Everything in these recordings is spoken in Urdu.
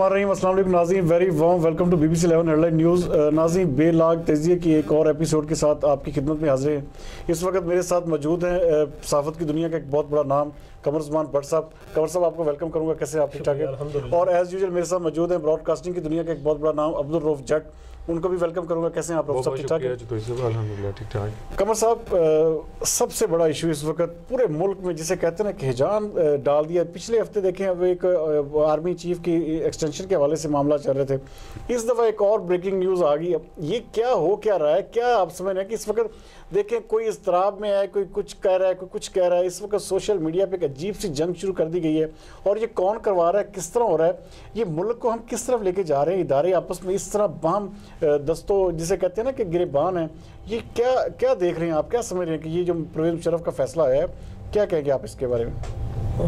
الرحمن الرحیم السلام علیکم ناظرین very warm welcome to B B C eleven headline news ناظرین بے لاگ تجزیے کی ایک اور ایپیسوڈ کے ساتھ آپ کی خدمت میں حاضر ہیں۔ اس وقت میرے ساتھ موجود ہیں صحافت کی دنیا کا ایک بہت بڑا نام قمر عثمان بٹ صاحب۔ قمر صاحب آپ کو ویلکم کروں گا کیسے آپ ٹھیک ٹھاک ہیں؟ اور ایز یوزل میرے ساتھ موجود ہیں براڈ کاسٹنگ کی دنیا کا ایک بہت بڑا نام عبد الروف جٹ۔ ان کو بھی ویلکم کروں گا. کیسے ہیں آپ صاحب ٹھیک ٹھاک ہیں؟ قمر صاحب سب سے بڑا ایشو اس وقت پورے ملک میں جسے کہتے ہیں نا کہ ہجان ڈال دیا۔ پچھلے ہفتے دیکھیں اب ایک آرمی چیف کی ایکسٹینشن کے حوالے سے معاملہ چل رہے تھے۔ اس دفعہ ایک اور بریکنگ نیوز آ گئی۔ یہ کیا ہو کیا رہا ہے؟ کیا آپ سمجھ رہے ہیں کہ اس وقت دیکھیں کوئی اضطراب میں ہے، کوئی کچھ کہہ رہا ہے، کوئی کچھ کہہ رہا ہے، اس وقت سوشل میڈیا پہ ایک عجیب سی جنگ شروع کر دی گئی ہے۔ اور یہ کون کروا رہا ہے، کس طرح ہو رہا ہے، یہ ملک کو ہم کس طرف لے کے جا رہے ہیں؟ ادارے آپس میں اس طرح باہم دستوں، جسے کہتے ہیں نا کہ گریبان ہیں۔ یہ کیا کیا دیکھ رہے ہیں آپ؟ کیا سمجھ رہے ہیں کہ یہ جو پرویز مشرف کا فیصلہ ہے کیا کہیں گے آپ اس کے بارے میں؟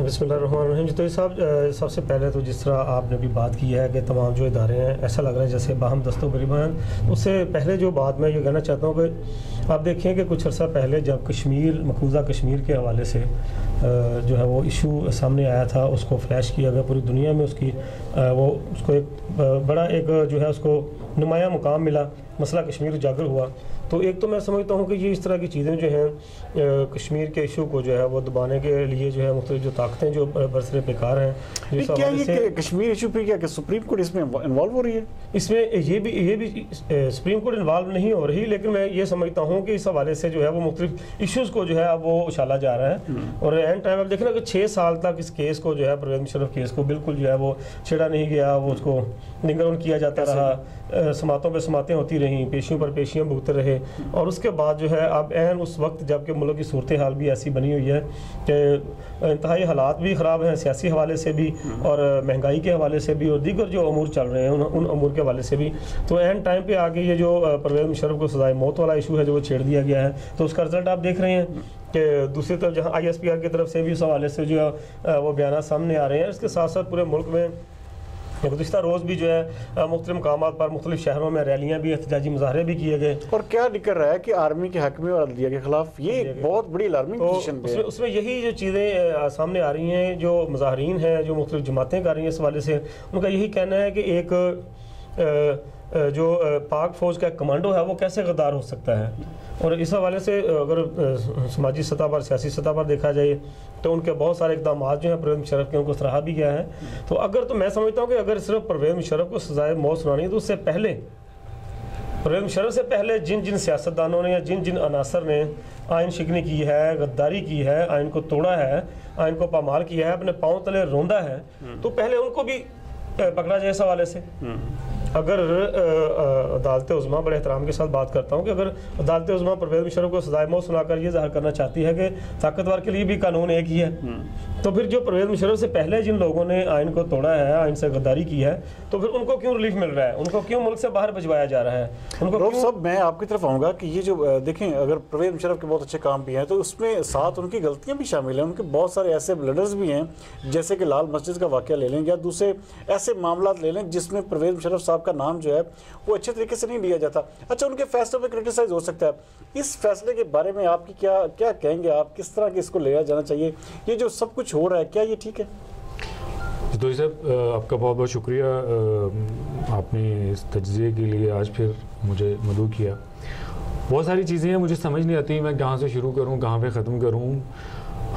بسم اللہ الرحمن الرحیم جی، جتوئی صاحب سب سے پہلے تو جس طرح آپ نے بھی بات کی ہے کہ تمام جو ادارے ہیں، ایسا لگ رہا ہے جیسے باہم دست و گریبان اس سے پہلے جو بات میں یہ کہنا چاہتا ہوں کہ آپ دیکھیں کہ کچھ عرصہ پہلے جب کشمیر مقبوضہ کشمیر کے حوالے سے جو ہے وہ ایشو سامنے آیا تھا، اس کو فلیش کیا گیا پوری دنیا میں، اس کی وہ، اس کو ایک بڑا ایک، جو ہے، اس کو نمایاں مقام ملا۔ مسئلہ کشمیر اجاگر ہوا۔ تو ایک تو میں سمجھتا ہوں کہ یہ اس طرح کی چیزیں جو ہیں کشمیر کے ایشو کو جو ہے وہ دبانے کے لیے جو ہے مختلف جو طاقتیں جو برسر پیکار ہیں کیا یہ کشمیر ایشو پہ کیا کہ سپریم کورٹ اس میں انوالو ہو رہی ہے؟ اس میں یہ بھی یہ بھی سپریم کورٹ انوالو نہیں ہو رہی لیکن میں یہ سمجھتا ہوں کہ اس حوالے سے جو ہے وہ مختلف ایشوز کو جو ہے اب وہ اچھالا جا رہا ہے۔ اور اینڈ ٹائم اب دیکھنا کہ چھ سال تک اس کیس کو جو ہے پرویز مشرف کیس کو بالکل جو ہے وہ چھڑا نہیں گیا وہ اس کو نگران کیا جاتا رہا۔ سماعتوں پہ سماعتیں ہوتی رہیں پیشیوں پر پیشیاں بھگتے رہے اور اس کے بعد جو ہے، اب این اس وقت جبکہ ملک کی صورتحال بھی ایسی بنی ہوئی ہے کہ انتہائی حالات بھی خراب ہیں، سیاسی حوالے سے بھی اور مہنگائی کے حوالے سے بھی اور دیگر جو امور چل رہے ہیں، ان امور کے حوالے سے بھی۔ تو این ٹائم پہ آگے یہ جو پرویز مشرف کو سزائے موت والا ایشو ہے جو وہ چھیڑ دیا گیا ہے۔ تو اس کا رزلٹ آپ دیکھ رہے ہیں کہ دوسری طرف جہاں آئی ایس پی آر کی طرف سے بھی اس حوالے سے جو وہ بیانات سامنے آ رہے ہیں۔ اس کے ساتھ ساتھ پورے ملک میں گزشتہ روز بھی جو ہے مختلف مقامات پر مختلف شہروں میں ریلیاں بھی احتجاجی مظاہرے بھی کیے گئے۔ اور کیا نکل رہا ہے کہ آرمی کے حق میں اور عدلیہ کے خلاف؟ یہ بہت بڑی الارمنگ پوزیشن ہے۔ اس میں یہی جو چیزیں سامنے آ رہی ہیں جو مظاہرین ہیں جو مختلف جماعتیں کر رہی ہیں اس حوالے سے ان کا یہی کہنا ہے کہ ایک جو پاک فوج کا کمانڈو ہے، وہ کیسے غدار ہو سکتا ہے؟ اور اس حوالے سے اگر سماجی سطح پر، سیاسی سطح پر دیکھا جائے تو ان کے بہت سارے اقدامات جو ہیں پرویز مشرف کے، ان کو سراہا بھی گیا ہے۔ تو اگر تو میں سمجھتا ہوں کہ اگر صرف پرویز مشرف کو سزائے موت سنانی ہے، تو اس سے پہلے پرویز مشرف سے پہلے جن جن سیاستدانوں نے یا جن جن عناصر نے آئین شکنی کی ہے، غداری کی ہے، آئین کو توڑا ہے، آئین کو پامال کیا ہے، اپنے پاؤں تلے روندا ہے، تو پہلے ان کو بھی پکڑا جائے اس حوالے سے۔ اگر عدالت عظمہ بڑے احترام کے ساتھ بات کرتا ہوں کہ اگر عدالت عظمہ پرویز مشرف کو سزائے موت سنا کر یہ ظاہر کرنا چاہتی ہے کہ طاقتور کے لیے بھی قانون ایک ہی ہے تو پھر جو پرویز مشرف سے پہلے جن لوگوں نے آئین کو توڑا ہے آئین سے غداری کی ہے تو پھر ان کو کیوں ریلیف مل رہا ہے؟ ان کو کیوں ملک سے باہر بھجوایا جا رہا ہے؟ ان کو صاحب میں آپ کی طرف آؤں گا کہ یہ جو دیکھیں اگر پرویز مشرف کے بہت اچھے کام بھی ہیں تو اس میں ساتھ ان کی غلطیاں بھی شامل ہیں ان کے بہت سارے ایسے بلڈرز بھی ہیں جیسے کہ لال مسجد کا واقعہ لے لیں یا دوسرے ایسے معاملات لے لیں جس میں پرویز مشرف صاحب صاحب کا نام جو ہے وہ اچھے طریقے سے نہیں لیا جاتا۔ اچھا ان کے فیصلوں پہ کریٹیسائز ہو سکتا ہے۔ اس فیصلے کے بارے میں آپ کی کیا کیا کہیں گے؟ آپ کس طرح کے اس کو لیا جانا چاہیے؟ یہ جو سب کچھ ہو رہا ہے، کیا یہ ٹھیک ہے؟ جتوئی صاحب آپ کا بہت بہت شکریہ۔ آپ نے اس تجزیے کے لیے آج پھر مجھے مدعو کیا۔ بہت ساری چیزیں ہیں، مجھے سمجھ نہیں آتی، میں کہاں سے شروع کروں، کہاں پہ ختم کروں۔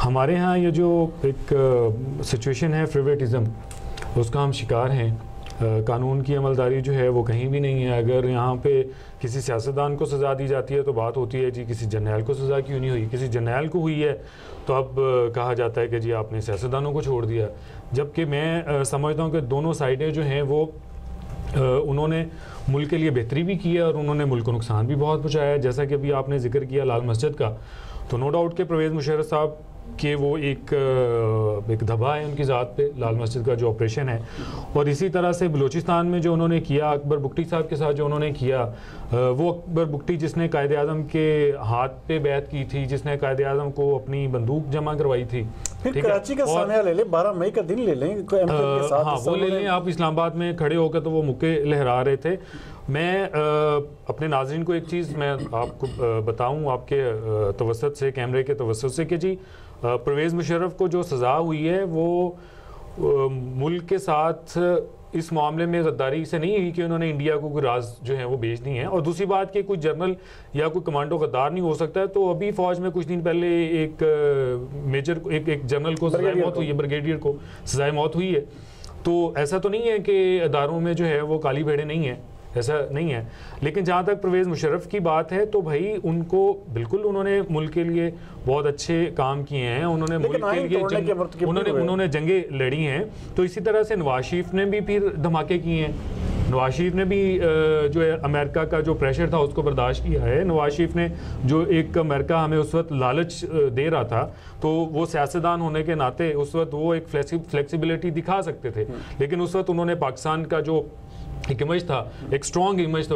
ہمارے ہاں یہ جو ایک سچویشن ہے فریویٹزم اس کا ہم شکار ہیں۔ قانون کی عملداری جو ہے وہ کہیں بھی نہیں ہے۔ اگر یہاں پہ کسی سیاستدان کو سزا دی جاتی ہے تو بات ہوتی ہے جی کسی جرنیل کو سزا کیوں نہیں ہوئی؟ کسی جرنیل کو ہوئی ہے تو اب کہا جاتا ہے کہ جی آپ نے سیاستدانوں کو چھوڑ دیا۔ جبکہ میں سمجھتا ہوں کہ دونوں سائڈیں جو ہیں وہ انہوں نے ملک کے لیے بہتری بھی کی ہے اور انہوں نے ملک کو نقصان بھی بہت پہنچایا ہے۔ جیسا کہ ابھی آپ نے ذکر کیا لال مسجد کا، تو نو ڈاؤٹ کہ پرویز مشرف صاحب کہ وہ ایک ایک دھبا ہے ان کی ذات پہ لال مسجد کا جو آپریشن ہے۔ اور اسی طرح سے بلوچستان میں جو انہوں نے کیا اکبر بکٹی صاحب کے ساتھ جو انہوں نے کیا وہ اکبر بکٹی جس نے قائد اعظم کے ہاتھ پہ بیعت کی تھی جس نے قائد اعظم کو اپنی بندوق جمع کروائی تھی۔ پھر کراچی کا سانحہ لے لیں بارہ مئی کا دن لے لیں ہاں وہ لے لیں۔ آپ اسلام آباد میں کھڑے ہو کر تو وہ مکے لہرا رہے تھے۔ میں اپنے ناظرین کو ایک چیز میں آپ کو بتاؤں آپ کے توسط سے کیمرے کے توسط سے کہ جی پرویز مشرف کو جو سزا ہوئی ہے وہ ملک کے ساتھ اس معاملے میں غداری سے نہیں ہوئی کہ انہوں نے انڈیا کو کوئی راز جو ہیں وہ بیچ دی ہیں۔ اور دوسری بات کہ کوئی جرنل یا کوئی کمانڈو غدار نہیں ہو سکتا ہے تو ابھی فوج میں کچھ دن پہلے ایک میجر ایک ایک جنرل کو سزائے موت ہوئی ہے بریگیڈیئر کو سزائے موت ہوئی ہے۔ تو ایسا تو نہیں ہے کہ اداروں میں جو ہے وہ کالی بھیڑے نہیں ہیں۔ ایسا نہیں ہے۔ لیکن جہاں تک پرویز مشرف کی بات ہے تو بھائی ان کو بالکل انہوں نے ملک کے لیے بہت اچھے کام کیے ہیں۔ انہوں نے ملک کے لیے انہوں نے انہوں نے جنگیں لڑی ہیں۔ تو اسی طرح سے نواز شریف نے بھی پھر دھماکے کیے ہیں۔ نواز شریف نے بھی جو ہے امریکہ کا جو پریشر تھا اس کو برداشت کیا ہے۔ نواز شریف نے جو ایک امریکہ ہمیں اس وقت لالچ دے رہا تھا تو وہ سیاستدان ہونے کے ناطے اس وقت وہ ایک فلیکسیبلٹی دکھا سکتے تھے۔ لیکن اس وقت انہوں نے پاکستان کا جو ایک امیج تھا، ایک سٹرونگ امیج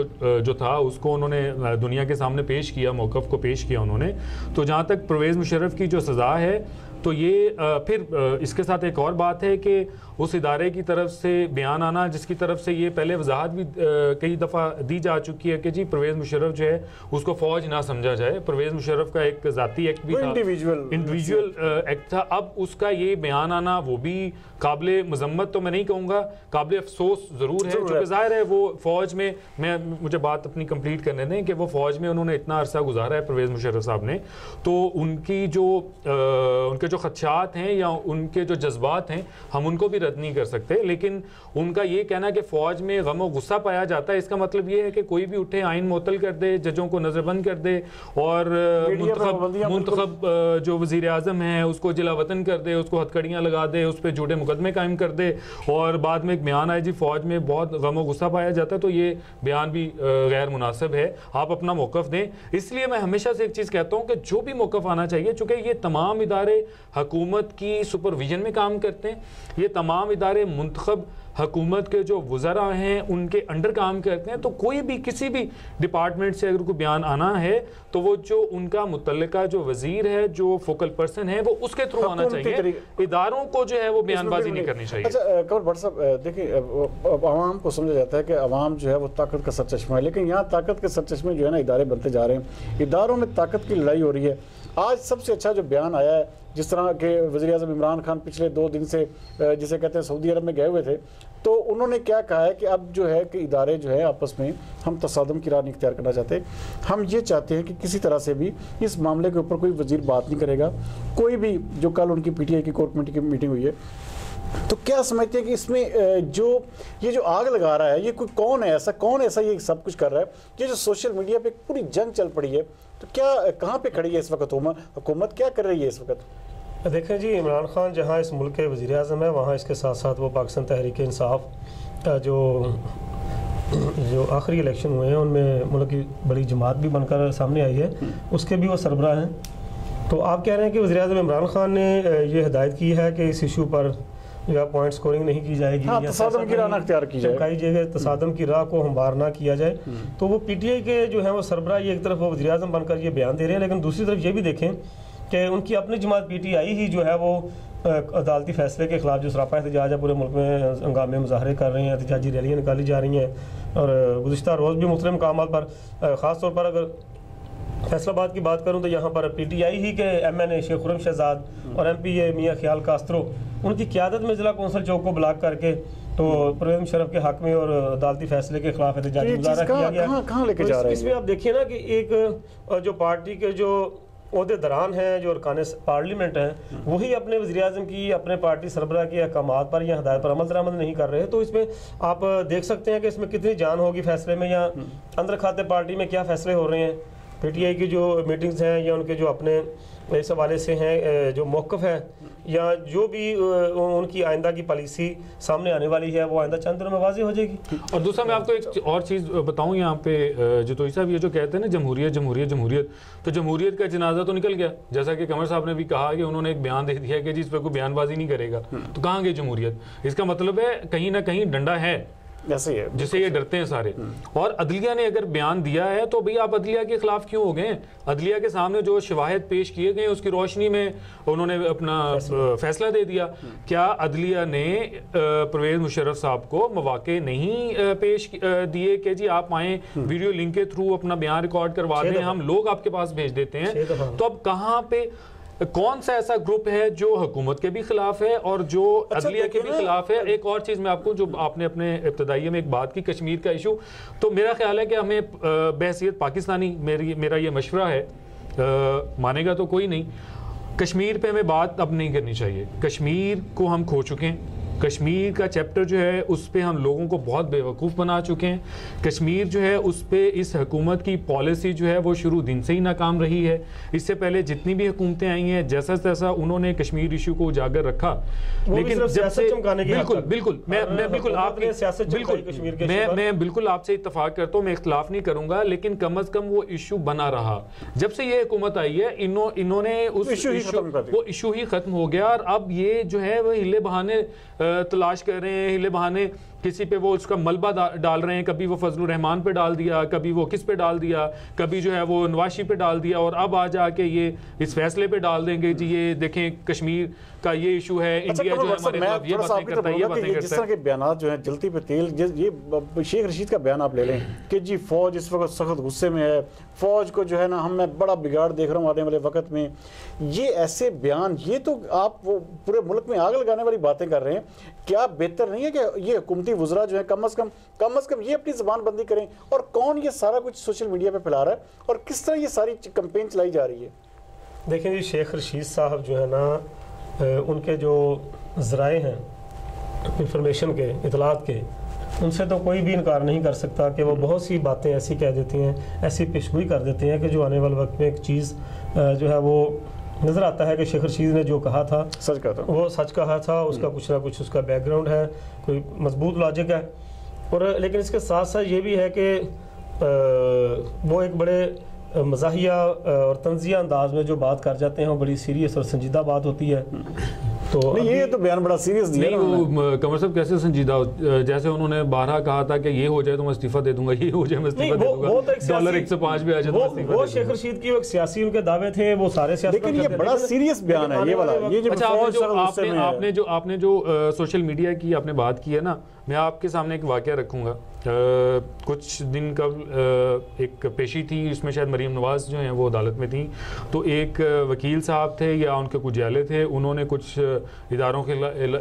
جو تھا، اس کو انہوں نے دنیا کے سامنے پیش کیا، موقف کو پیش کیا انہوں نے۔ تو جہاں تک پرویز مشرف کی جو سزا ہے، تو یہ پھر اس کے ساتھ ایک اور بات ہے کہ اس ادارے کی طرف سے بیان آنا جس کی طرف سے یہ پہلے وضاحت بھی کئی دفعہ دی جا چکی ہے کہ جی پرویز مشرف جو ہے اس کو فوج نہ سمجھا جائے۔ پرویز مشرف کا ایک ذاتی ایکٹ بھی تھا۔ انڈیویجول۔ ایکٹ تھا۔ اب اس کا یہ بیان آنا وہ بھی قابل مذمت تو میں نہیں کہوں گا قابل افسوس ضرور ہے۔ چونکہ ظاہر ہے وہ فوج میں میں مجھے بات اپنی کمپلیٹ کرنے دیں کہ وہ فوج میں انہوں نے اتنا عرصہ گزارا ہے پرویز مشرف صاحب نے۔ تو ان کی جو ان کے جو خدشات ہیں یا ان کے جو جذبات ہیں ہم ان کو بھی رد نہیں کر سکتے لیکن ان کا یہ کہنا کہ فوج میں غم و غصہ پایا جاتا ہے۔ اس کا مطلب یہ ہے کہ کوئی بھی اٹھے آئین معطل کر دے ججوں کو نظر بند کر دے اور منتخب جو وزیر اعظم ہے اس کو جلا وطن کر دے اس کو ہتکڑیاں لگا دے اس پہ جھوٹے مقدمے قائم کر دے اور بعد میں ایک بیان آئے۔ جی فوج میں بہت غم و غصہ پایا جاتا ہے تو یہ بیان بھی غیر مناسب ہے۔ آپ اپنا موقف دیں۔ اس لیے میں ہمیشہ سے ایک چیز کہتا ہوں کہ جو بھی موقف آنا چاہیے چونکہ یہ تمام ادارے حکومت کی سپرویژن میں کام کرتے ہیں یہ تمام ادارے منتخب حکومت کے جو وزراء ہیں ان کے انڈر کام کرتے ہیں تو کوئی بھی کسی بھی ڈپارٹمنٹ سے اگر کوئی بیان آنا ہے تو وہ جو ان کا متعلقہ جو وزیر ہے جو فوکل پرسن ہے وہ اس کے تھرو آنا چاہیے۔ اداروں کو جو ہے وہ بیان بازی نہیں کرنی چاہیے۔ اچھا کمر بٹ صاحب دیکھیں عوام کو سمجھا جاتا ہے کہ عوام جو ہے وہ طاقت کا سر چشمہ ہے لیکن یہاں طاقت کے سر چشمے جو ہے نا ادارے بنتے جا رہے ہیں۔ اداروں میں طاقت کی لڑائی ہو رہی ہے۔ آج سب سے اچھا جو بیان آیا ہے جس طرح کہ وزیر اعظم عمران خان پچھلے دو دن سے جسے کہتے ہیں سعودی عرب میں گئے ہوئے تھے، تو انہوں نے کیا کہا ہے کہ اب جو ہے کہ ادارے جو ہے آپس میں ہم تصادم کی راہ نہیں اختیار کرنا چاہتے ہم یہ چاہتے ہیں کہ کسی طرح سے بھی اس معاملے کے اوپر کوئی وزیر بات نہیں کرے گا، کوئی بھی جو کل ان کی پی ٹی آئی کی کور کمیٹی کی میٹنگ ہوئی ہے، تو کیا سمجھتے ہیں کہ اس میں جو، یہ جو آگ لگا رہا ہے، یہ کوئی کون ہے ایسا، کون ایسا یہ سب کچھ کر رہا ہے؟ یہ جو سوشل میڈیا پہ پوری جنگ چل پڑی ہے، تو کیا، کہاں پہ کھڑی ہے اس وقت حکومت کیا کر رہی ہے اس وقت؟ دیکھیں جی عمران خان جہاں اس ملک کے وزیر اعظم ہے وہاں اس کے ساتھ ساتھ وہ پاکستان تحریک انصاف جو جو آخری الیکشن ہوئے ہیں ان میں ملک کی بڑی جماعت بھی بن کر سامنے آئی ہے۔ اس کے بھی وہ سربراہ ہیں۔ تو آپ کہہ رہے ہیں کہ وزیر اعظم عمران خان نے یہ ہدایت کی ہے کہ اس ایشو پر یا پوائنٹ سکورنگ نہیں کی جائے گی ہاں، تصادم کی راہ اختیار کی جائے۔ جائے تصادم کی راہ کو ہموار نہ کیا جائے۔ تو وہ پی ٹی آئی کے جو ہیں وہ سربراہ یہ ایک طرف وہ وزیر اعظم بن کر یہ بیان دے رہے ہیں لیکن دوسری طرف یہ بھی دیکھیں کہ ان کی اپنی جماعت پی ٹی آئی ہی جو ہے وہ عدالتی فیصلے کے خلاف جو سراپا احتجاج ہے پورے ملک میں ہنگامے مظاہرے کر رہے ہیں احتجاجی ریلیاں نکالی جا رہی ہیں اور گزشتہ روز بھی مختلف مقامات پر خاص طور پر اگر فیصلہ آباد کی بات کروں تو یہاں پر پی ٹی آئی ہی کے ایم این اے شیخ خرم شہزاد اور ایم پی اے میاں خیال کاسترو ان کی قیادت میں ضلع کونسل چوک کو بلاک کر کے تو پرویز شرف کے حق میں اور عدالتی فیصلے کے خلاف احتجاجی مظاہرہ کیا گیا۔ اس میں آپ دیکھیے نا کہ ایک جو پارٹی کے جو عہدے دران ہیں، جو ارکان پارلیمنٹ ہیں، وہی اپنے وزیر اعظم کی، اپنے پارٹی سربراہ کی احکامات پر یا ہدایت پر عمل درآمد نہیں کر رہے تو اس میں آپ دیکھ سکتے ہیں کہ اس میں کتنی جان ہوگی فیصلے میں یا اندر کھاتے پارٹی میں کیا فیصلے ہو رہے ہیں۔ پی ٹی آئی کی جو میٹنگز ہیں یا ان کے جو اپنے اس حوالے سے ہیں، جو موقف ہے یا جو بھی ان کی آئندہ کی پالیسی سامنے آنے والی ہے، وہ آئندہ چند دنوں میں واضح ہو جائے گی۔ اور دوسرا، میں آپ کو ایک اور چیز بتاؤں یہاں پہ جتوئی صاحب، یہ جو کہتے ہیں نا، جمہوریت جمہوریت جمہوریت، تو جمہوریت کا جنازہ تو نکل گیا۔ جیسا کہ کمر صاحب نے بھی کہا کہ انہوں نے ایک بیان دے دیا کہ جی اس پہ کوئی بیان بازی نہیں کرے گا۔ تو کہاں گئی جمہوریت؟ اس کا مطلب ہے کہیں نہ کہیں ڈنڈا ہے۔ جسے یہ ڈرتے ہیں سارے۔ اور عدلیہ نے اگر بیان دیا ہے تو بھئی آپ عدلیہ کے خلاف کیوں ہو گئے؟ عدلیہ کے سامنے جو شواہد پیش کیے گئے اس کی روشنی میں انہوں نے اپنا فیصلہ۔ دے دیا۔ کیا عدلیہ نے پرویز مشرف صاحب کو مواقع نہیں پیش دیے کہ جی آپ آئیں ویڈیو لنک کے تھرو اپنا بیان ریکارڈ کروا دیں ہم لوگ آپ کے پاس بھیج دیتے ہیں۔ تو اب کہاں پہ کون سا ایسا گروپ ہے جو حکومت کے بھی خلاف ہے اور جو اچھا، عدلیہ کے بھی خلاف ہے؟ ایک اور چیز میں آپ کو جو آپ نے اپنے ابتدائی میں ایک بات کی کشمیر کا ایشو۔ تو میرا خیال ہے کہ ہمیں بحثیت پاکستانی میری میرا یہ مشورہ ہے مانے گا تو کوئی نہیں کشمیر پہ ہمیں بات اب نہیں کرنی چاہیے۔ کشمیر کو ہم کھو چکے ہیں۔ کشمیر کا چیپٹر جو ہے اس پہ ہم لوگوں کو بہت بے وقوف بنا چکے ہیں کشمیر جو ہے اس پہ اس حکومت کی پالیسی جو ہے وہ شروع دن سے ہی ناکام رہی ہے اس سے پہلے جتنی بھی حکومتیں آئی ہیں جیسا تیسا انہوں نے کشمیر ایشو کو اجاگر رکھا چمکانے کی حد بالکل۔ بالکل میں اور میں بالکل آپ نے بالکل کشمیر کے میں۔ میں بالکل آپ سے اتفاق کرتا ہوں میں اختلاف نہیں کروں گا لیکن کم از کم وہ ایشو بنا رہا جب سے یہ حکومت آئی ہے انہوں نے اس ایشو ہی ختم کر دیا۔ وہ ایشو ہی ختم ہو گیا اور اب یہ جو ہے وہ ہلے بہانے تلاش کر رہے ہیں ہلے بہانے۔ کسی پہ وہ اس کا ملبہ ڈال رہے ہیں کبھی وہ فضل الرحمان پہ ڈال دیا کبھی وہ کس پہ ڈال دیا کبھی جو ہے وہ نواشی پہ ڈال دیا اور اب آ جا کے یہ اس فیصلے پہ ڈال دیں گے جی یہ دیکھیں کشمیر کا یہ ایشو ہے اچھا انڈیا کمر جو ہے صاحب، ہمارے خلاف یہ باتیں کرتا ہے یہ بولوں گا کہ باتیں جس کرتا طرح ہے کے بیانات جو ہیں جلتی پہ تیل یہ شیخ رشید کا بیان آپ لے لیں کہ جی فوج اس وقت سخت غصے میں ہے فوج کو جو ہے نا ہم میں بڑا بگاڑ دیکھ رہا ہوں آنے والے وقت میں۔ یہ ایسے بیان یہ تو آپ پورے ملک میں آگ لگانے والی باتیں کر رہے ہیں۔ کیا بہتر نہیں ہے کہ یہ حکومتی وزراء جو ہیں، کم از کم کم از کم یہ اپنی زبان بندی کریں۔ اور کون یہ سارا کچھ سوشل میڈیا پہ پھیلا رہا ہے؟ اور کس طرح یہ ساری کمپین چلائی جا رہی ہے؟ دیکھیں جی شیخ رشید صاحب جو ہے نا ان کے جو ذرائع ہیں انفارمیشن کے، اطلاعات کے، ان سے تو کوئی بھی انکار نہیں کر سکتا کہ وہ بہت سی باتیں ایسی کہہ دیتی ہیں، ایسی پیشگوئی کر دیتے ہیں کہ جو آنے والے وقت میں ایک چیز جو ہے وہ نظر آتا ہے کہ شیخ رشید نے جو کہا تھا سچ کہتا ہوں وہ سچ کہا تھا اس کا کچھ نہ کچھ اس کا بیک گراؤنڈ ہے کوئی مضبوط لاجک ہے۔ اور لیکن اس کے ساتھ ساتھ یہ بھی ہے کہ وہ ایک بڑے مزاحیہ اور تنزیہ انداز میں جو بات کر جاتے ہیں وہ بڑی سیریس اور سنجیدہ بات ہوتی ہے۔ تو یہ تو بیان بڑا سیریس دیا نہیں کمر صاحب کیسے سنجیدہ جیسے انہوں نے بارہ کہا تھا کہ یہ ہو جائے تو میں استعفیٰ دے دوں گا یہ ہو جائے میں استعفیٰ دے دوں گا۔ ڈالر ایک سو پانچ بھی آ جائے تو میں وہ شیخ رشید کی ایک سیاسی ان کے دعوے تھے وہ سارے سیاسی لیکن یہ بڑا سیریس بیان ہے یہ والا۔ یہ جو اچھا آپ نے جو آپ نے سوشل میڈیا کی آپ نے بات کی ہے نا میں آپ کے سامنے ایک واقعہ رکھوں گا۔ کچھ دن قبل ایک پیشی تھی اس میں شاید مریم نواز جو ہیں وہ عدالت میں تھیں۔ تو ایک وکیل صاحب تھے یا ان کے کچھ جیلے تھے انہوں نے کچھ اداروں کے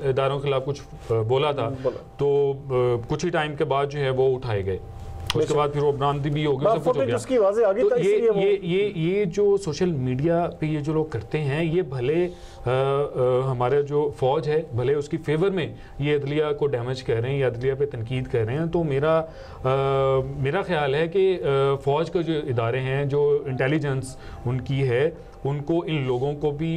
اداروں کے خلاف کچھ بولا تھا۔ تو کچھ ہی ٹائم کے بعد جو ہے وہ اٹھائے گئے۔ اس کے بعد پھر وہ برامدی بھی ہو گئی فوٹیج اس کی واضح یہ جو سوشل میڈیا پہ یہ جو لوگ کرتے ہیں یہ بھلے ہمارے جو فوج ہے بھلے اس کی فیور میں یہ عدلیہ کو ڈیمیج کر رہے ہیں یا عدلیہ پہ تنقید کر رہے ہیں۔ تو میرا میرا خیال ہے کہ فوج کے جو ادارے ہیں جو انٹیلیجنس ان کی ہے ان کو ان لوگوں کو بھی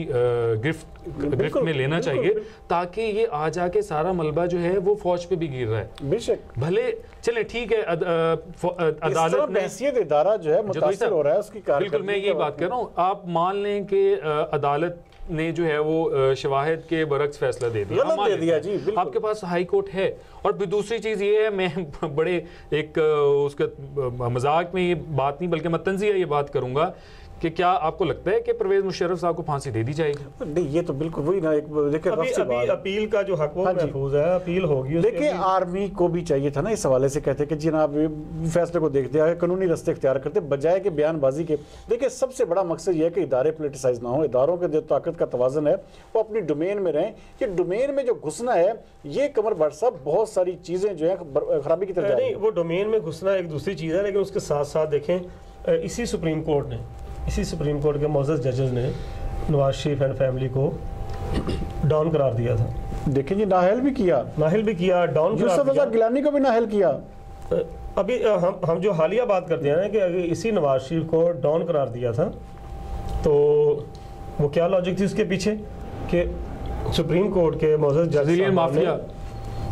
گرفت گرفت میں لینا چاہیے۔ تاکہ یہ آ جا کے سارا ملبہ جو ہے وہ فوج پہ بھی گر رہا ہے بے شک بھلے چلیں ٹھیک ہے عدالت نے بحثیت ادارہ جو ہے جدوئی متاثر صاحب، ہو رہا ہے اس کی بالکل میں یہی بات کر رہا ہوں آپ مان لیں کہ عدالت نے جو ہے وہ شواہد کے برعکس فیصلہ دے دیا غلط مان دے دیا،۔ جی، بالکل۔ آپ کے پاس ہائی کورٹ ہے اور دوسری چیز یہ ہے میں بڑے ایک اس کے آ، مذاق میں یہ بات نہیں بلکہ میں تنزیہ یہ بات کروں گا کہ کیا آپ کو لگتا ہے کہ پرویز مشرف صاحب کو پھانسی دے دی جائے گی؟ نہیں یہ تو بالکل وہی نا ایک دیکھیں ابھی اپیل کا جو حق وہ ہاں جی۔ محفوظ ہے اپیل ہوگی دیکھیں آرمی کو بھی چاہیے تھا نا اس حوالے سے کہتے کہ جناب یہ فیصلے کو دیکھتے ہیں قانونی رستے اختیار کرتے بجائے کہ بیان بازی کے۔ دیکھیں سب سے بڑا مقصد یہ ہے کہ ادارے پولیٹیسائز نہ ہوں اداروں کے جو طاقت کا توازن ہے وہ اپنی ڈومین میں رہیں۔ یہ ڈومین میں جو گھسنا ہے یہ کمر بٹ صاحب بہت ساری چیزیں جو ہیں خرابی کی طرف جا رہی نہیں ہیں۔ وہ ڈومین میں گھسنا ایک دوسری چیز ہے لیکن اس کے ساتھ ساتھ دیکھیں اسی سپریم کورٹ نے اسی سپریم کورٹ کے معزز ججز نے نواز شریف اینڈ فیملی کو ڈاؤن قرار دیا تھا۔ دیکھیں جی نااہل بھی کیا۔ ناہل بھی کیا ڈاؤن یوسف قرار رضا دیا۔ گیلانی کو بھی نااہل کیا۔ ابھی ہم ہم جو حالیہ بات کرتے ہیں کہ اگر اسی نواز شریف کو ڈاؤن قرار دیا تھا تو وہ کیا لاجک تھی اس کے پیچھے کہ سپریم کورٹ کے معزز جج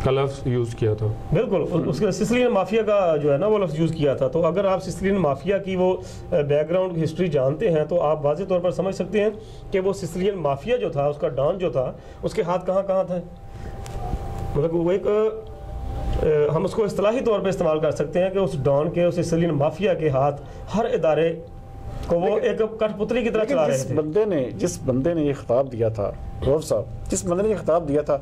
کا لفظ یوز کیا تھا۔ بالکل، اس کے سسلین مافیا کا جو ہے نا وہ لفظ یوز کیا تھا۔ تو اگر آپ سسلین مافیا کی وہ بیک گراؤنڈ ہسٹری جانتے ہیں، تو آپ واضح طور پر سمجھ سکتے ہیں کہ وہ سسلین مافیا جو تھا، اس کا ڈان جو تھا، اس کے ہاتھ کہاں کہاں تھے۔ مطلب وہ ایک ہم اس کو اصطلاحی طور پہ استعمال کر سکتے ہیں کہ اس ڈان کے، اس سسلین مافیا کے ہاتھ ہر ادارے کو وہ ایک کٹپتلی کی طرح چلا رہے تھے۔ بندے نے جس بندے نے یہ خطاب دیا تھا روف صاحب جس بندے نے یہ خطاب دیا تھا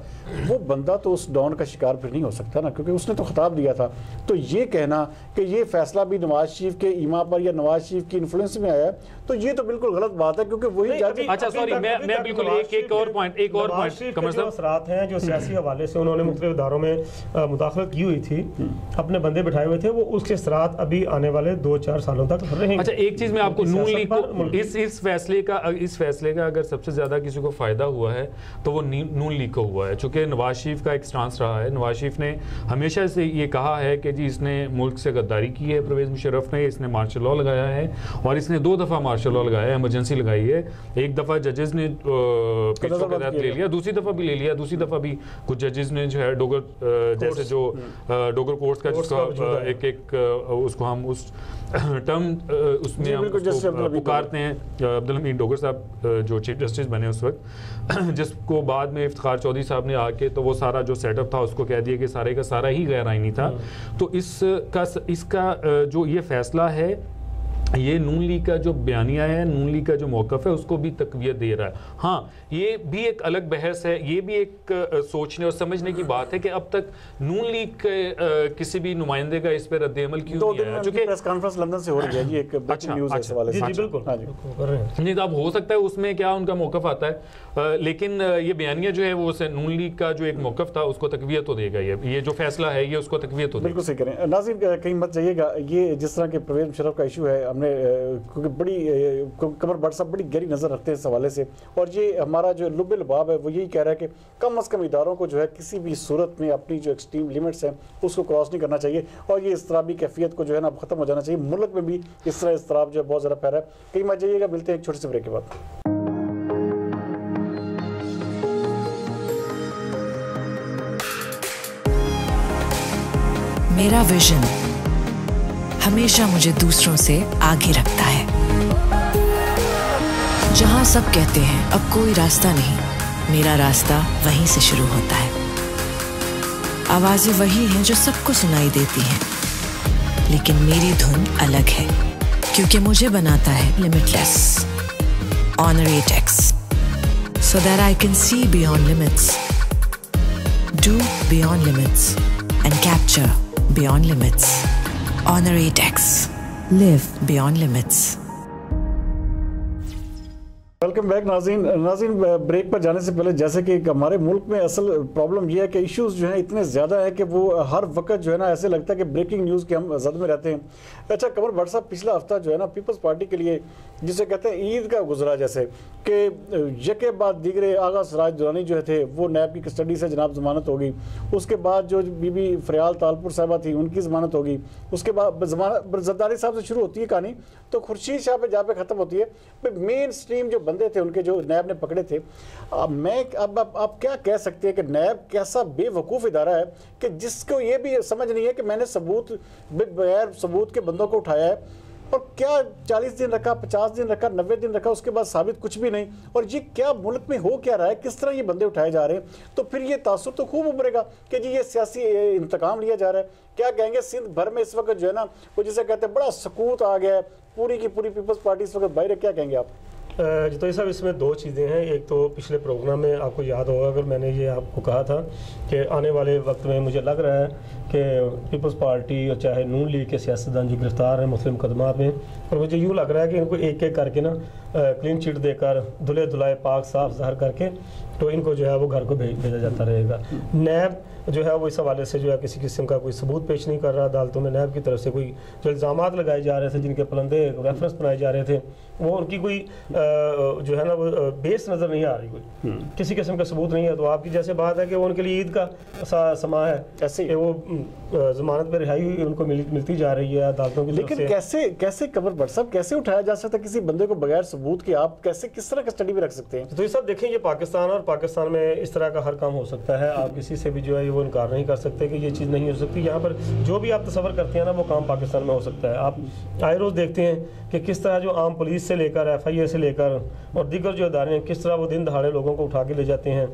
وہ بندہ تو اس ڈاؤن کا شکار پھر نہیں ہو سکتا نا کیونکہ اس نے تو خطاب دیا تھا۔ تو یہ کہنا کہ یہ فیصلہ بھی نواز شریف کے ایما پر یا نواز شریف کی انفلوئنس میں آیا ہے تو یہ تو بالکل غلط بات ہے کیونکہ وہی جج اچھا، تک- میں- بالکل نواز ایک- ایک اور point- ایک اور نواز point، شریف کے جو۔ اثرات ہیں جو سیاسی حوالے سے انہوں نے مختلف اداروں میں مداخلت کی ہوئی تھی اپنے بندے بٹھائے ہوئے تھے وہ اس کے اثرات ابھی آنے والے دو چار سالوں تک رہیں گے۔ اچھا ایک چیز میں آپ کو نون لیگ کو اس اس فیصلے کا اس فیصلے کا اگر سب سے زیادہ کسی کو فائدہ ہوا ہے تو وہ نون لیگ کو ہوا ہے۔ چونکہ نواز شریف کا ایک سٹانس رہا ہے۔ نواز شریف نے ہمیشہ سے یہ کہا ہے کہ جی اس نے ملک سے غداری کی ہے پرویز مشرف نے اس نے مارشل لاء لگایا ہے اور اس نے دو دفعہ مارشل لاء لگایا ہے ایمرجنسی لگائی ہے ایک دفعہ ججز نے تحت کیا لے۔ لیا دوسری دفعہ بھی لے لیا دوسری دفعہ بھی کچھ ججز نے جو ہے ڈوگر جیسے جو ڈوگر کورٹس کا جس کا کا۔ ایک ایک اس کو ہم اس ٹرم اس میں جی، ہم اس کو پکارتے ہیں۔ عبدالحمید ڈوگر صاحب جو چیف جسٹس بنے اس وقت جس کو بعد میں افتخار چودھری صاحب نے آ کے تو وہ سارا جو سیٹ اپ تھا اس کو کہہ دیا کہ سارے کا سارا ہی غیر آئینی تھا تو اس کا اس کا جو یہ فیصلہ ہے یہ نون لیگ کا جو بیانیہ ہے نون لیگ کا جو موقف ہے اس کو بھی تقویت دے رہا ہے۔ ہاں یہ بھی ایک الگ بحث ہے یہ بھی ایک سوچنے اور سمجھنے کی بات ہے کہ اب تک نون لیگ کے کسی بھی نمائندے کا اس پہ رد عمل کیوں دو نہیں میں چونکہ پریس کانفرنس لندن سے ہو رہی ہے جی ایک اچھا، بریکنگ نیوز ہے اس اچھا۔ حوالے جی سے۔ جی بالکل۔ ہاں جی۔ نہیں تو اب ہو سکتا ہے اس میں کیا ان کا موقف آتا ہے؟ لیکن یہ بیانیہ جو ہے وہ اسے نون لیگ کا جو ایک موقف تھا اس کو تقویت تو دے گا یہ۔ یہ جو فیصلہ ہے یہ اس کو تقویت تو دے گا۔ بالکل صحیح کریں ناظرین کہیں مت جائیے گا یہ جس طرح کے پرویز مشرف کا ایشو ہے ہم نے کیونکہ بڑی کمر بٹ صاحب بڑی گہری نظر رکھتے ہیں اس حوالے سے۔ اور یہ ہمارا جو لب لباب ہے، وہ یہی کہہ رہا ہے کہ کم از کم اداروں کو جو ہے کسی بھی صورت میں اپنی جو ایکسٹریم لیمٹس ہیں، اس کو کراس نہیں کرنا چاہیے۔ اور یہ اضطرابی کیفیت کو جو ہے نا ختم ہو جانا چاہیے۔ ملک میں بھی اس طرح اضطراب جو ہے بہت زیادہ پھیلا ہے۔ کہیں مت جائیے گا، ملتے ہیں ایک چھوٹے سے بریک کے بعد۔ میرا ویژن ہمیشہ مجھے دوسروں سے آگے رکھتا ہے۔ جہاں سب کہتے ہیں، اب کوئی راستہ نہیں، میرا راستہ وہیں سے شروع ہوتا ہے۔ آوازیں وہی ہیں جو سب کو سنائی دیتی ہیں۔ لیکن میری دھن الگ ہے، کیونکہ مجھے بناتا ہے limitless Honor tax so that I can see beyond limits Do beyond limits and capture beyond limits. Honor 8X. Live beyond limits welcome back ناظرین ناظرین بریک پر جانے سے پہلے جیسے کہ ہمارے ملک میں اصل پرابلم یہ ہے کہ ایشوز جو ہیں اتنے زیادہ ہیں کہ وہ uh, ہر وقت جو ہے نا ایسے لگتا ہے کہ بریکنگ نیوز کے ہم زد میں رہتے ہیں۔ اچھا کمر بٹ صاحب پچھلا ہفتہ جو ہے نا پیپلز پارٹی کے لیے جسے کہتے ہیں عید کا گزرا، جیسے کہ یکے بعد دیگرے آغا سراج دورانی جو تھے، وہ نیب کی کسٹڈی سے جناب ضمانت ہوگی۔ اس کے بعد جو بی بی فریال تالپور صاحبہ تھی، ان کی ضمانت ہوگی۔ اس کے بعد ضمانت زرداری صاحب سے شروع ہوتی ہے کہانی، تو خورشید شاہ پہ جا پہ ختم ہوتی ہے مین سٹریم جو بندے تھے، ان کے جو نیب نے پکڑے تھے۔ اب میں اب اب آپ کیا کہہ سکتے ہیں کہ نیب کیسا بے وقوف ادارہ ہے کہ جس کو یہ بھی سمجھ نہیں ہے کہ میں نے ثبوت بغیر ثبوت کے بندوں کو اٹھایا ہے۔ اور کیا چالیس دن رکھا، پچاس دن رکھا، نوے دن رکھا، اس کے بعد ثابت کچھ بھی نہیں؟ اور یہ کیا ملک میں ہو کیا رہا ہے؟ کس طرح یہ بندے اٹھائے جا رہے ہیں؟ تو پھر یہ تاثر تو خوب ابھرے گا کہ جی یہ سیاسی انتقام لیا جا رہا ہے۔ کیا کہیں گے سندھ بھر میں اس وقت جو ہے نا، وہ جسے کہتے ہیں، بڑا سکوت آ گیا ہے۔ پوری کی پوری پیپلز پارٹی اس وقت باہر ہے۔ کیا کہیں گے آپ؟ جتوئی جی صاحب اس میں دو چیزیں ہیں۔ ایک تو پچھلے پروگرام میں آپ کو یاد ہوگا، اگر میں نے یہ آپ کو کہا تھا کہ آنے والے وقت میں مجھے لگ رہا ہے کہ پیپلز پارٹی اور چاہے نون لیگ کے سیاستدان جو گرفتار ہیں مسلم مقدمات میں، اور مجھے یوں لگ رہا ہے کہ ان کو ایک ایک کر کے نا کلین چٹ دے کر، دھلے دھلائے پاک صاف ظاہر کر کے تو ان کو جو ہے وہ گھر کو بھیجا جاتا رہے گا۔ نیب جو ہے وہ اس حوالے سے جو ہے کسی قسم کا کوئی ثبوت پیش نہیں کر رہا۔ عدالتوں میں نیب کی طرف سے کوئی جو الزامات لگائے جا رہے تھے، جن کے پلندے ریفرنس بنائے جا رہے تھے وہ ان کی کوئی جو ہے نا وہ بیس نظر نہیں آ رہی کوئی۔ کسی قسم کا ثبوت نہیں ہے۔ تو آپ کی جیسے بات ہے کہ وہ ان کے لیے عید کا سما ہے ایسے کہ وہ ضمانت پہ رہائی ہوئی ان کو ملتی جا رہی ہے عدالتوں کی لیکن سے۔ کیسے کیسے قبر بٹ صاحب کیسے اٹھایا جا سکتا ہے کسی بندے کو بغیر ثبوت کے؟ آپ کیسے کس طرح کسٹڈی میں رکھ سکتے ہیں؟ تو یہ سب دیکھیں یہ پاکستان اور پاکستان میں اس طرح کا ہر کام ہو سکتا ہے۔ آپ کسی سے بھی جو ہے وہ انکار نہیں کر سکتے کہ یہ چیز نہیں ہو سکتی۔ یہاں پر جو بھی آپ تصور کرتے ہیں نا وہ کام پاکستان میں ہو سکتا ہے۔ آپ آئے روز دیکھتے ہیں کہ کس طرح جو عام پولیس سے لے کر ایف آئی اے سے لے کر اور دیگر جو ادارے ہیں، کس طرح وہ دن دہاڑے لوگوں کو اٹھا کے لے جاتے ہیں؟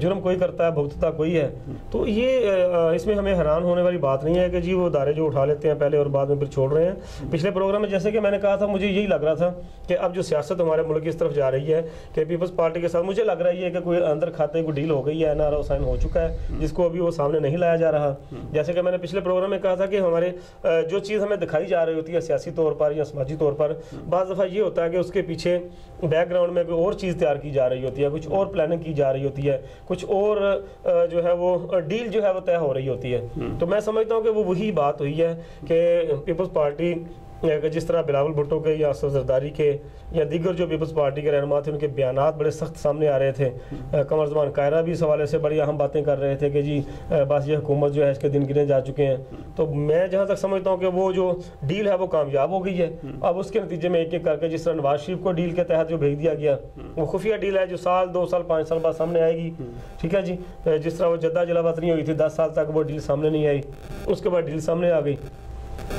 جرم کوئی کرتا ہے؟ بھگتتا کوئی ہے؟ تو یہ اس میں ہمیں حیران ہونے والی بات نہیں ہے کہ جی وہ ادارے جو اٹھا لیتے ہیں پہلے اور بعد میں پھر چھوڑ رہے ہیں۔ پچھلے پروگرام میں جیسے کہ میں نے کہا تھا، مجھے یہی لگ رہا تھا کہ اب جو سیاست ہمارے ملک کی اس طرف جا رہی ہے کہ پیپلز پارٹی کے ساتھ، مجھے لگ رہا ہے کہ کوئی اندر کھاتے کو ڈیل ہو گئی ہے این آر او سائن ہو چکا ہے، جس کو ابھی وہ سامنے نہیں لایا جا رہا۔ جیسے کہ میں نے پچھلے پروگرام میں کہا تھا کہ ہمارے جو چیز ہمیں دکھائی جا رہی ہوتی ہے سیاسی طور پر یا سماجی طور پر، بعض دفعہ یہ ہوتا ہے کہ اس کے پیچھے بیک گراؤنڈ میں کوئی اور چیز تیار کی جا رہی ہوتی ہے کچھ اور پلاننگ کی جا رہی ہوتی ہے کچھ اور جو ہے وہ ڈیل جو ہے وہ طے ہو رہی ہوتی ہے۔ تو میں سمجھتا ہوں کہ وہ وہی بات ہوئی ہے کہ پیپلز پارٹی جس طرح بلاول بھٹو کے یا اصف زرداری کے یا دیگر جو پیپلز پارٹی کے رہنما تھے، ان کے بیانات بڑے سخت سامنے آ رہے تھے۔ قمر زمان قائرہ بھی اس حوالے سے بڑی اہم باتیں کر رہے تھے کہ جی بس یہ حکومت جو ہے، اس کے دن گنے جا چکے ہیں۔ تو میں جہاں تک سمجھتا ہوں کہ وہ جو ڈیل ہے، وہ کامیاب ہو گئی ہے۔ اب اس کے نتیجے میں ایک ایک کر کے جس طرح نواز شریف کو ڈیل کے تحت جو بھیج دیا گیا، وہ خفیہ ڈیل ہے جو سال، دو سال، پانچ سال بعد سامنے آئے گی۔ ٹھیک ہے جی؟ جس طرح وہ جدہ جلا وطنی ہوئی تھی دس سال تک وہ ڈیل سامنے نہیں آئی۔ اس کے بعد ڈیل سامنے آ گئی۔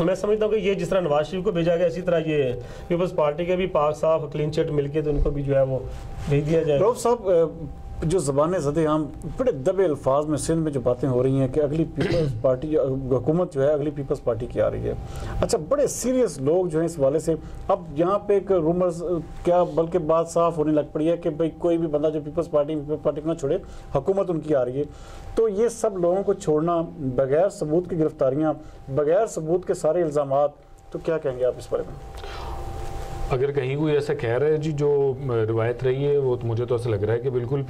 میں سمجھتا ہوں کہ یہ جس طرح نواز شریف کو بھیجا گیا اسی طرح یہ پیپلز پارٹی کے بھی پاک، صاف کلین چٹ مل کے تو ان کو بھی جو ہے وہ بھیج دیا جائے۔ روف صاحب جو زبان زد عام، بڑے دبے الفاظ میں سندھ میں جو باتیں ہو رہی ہیں کہ اگلی پیپلز پارٹی حکومت جو ہے، اگلی پیپلز پارٹی کی آ رہی ہے۔ اچھا بڑے سیریس لوگ جو ہیں اس والے سے، اب یہاں پہ ایک رومرز کیا بلکہ بات صاف ہونے لگ پڑی ہے کہ بھئی کوئی بھی بندہ جو پیپلز پارٹی پیپلز پارٹی کو نہ چھوڑے، حکومت ان کی آ رہی ہے۔ تو یہ سب لوگوں کو چھوڑنا بغیر ثبوت کی گرفتاریاں، بغیر ثبوت کے سارے الزامات، تو کیا کہیں گے آپ اس بارے میں؟ اگر کہیں کوئی ایسا کہہ رہا ہے جی جو روایت رہی ہے، وہ مجھے تو ایسا لگ رہا ہے کہ بالکل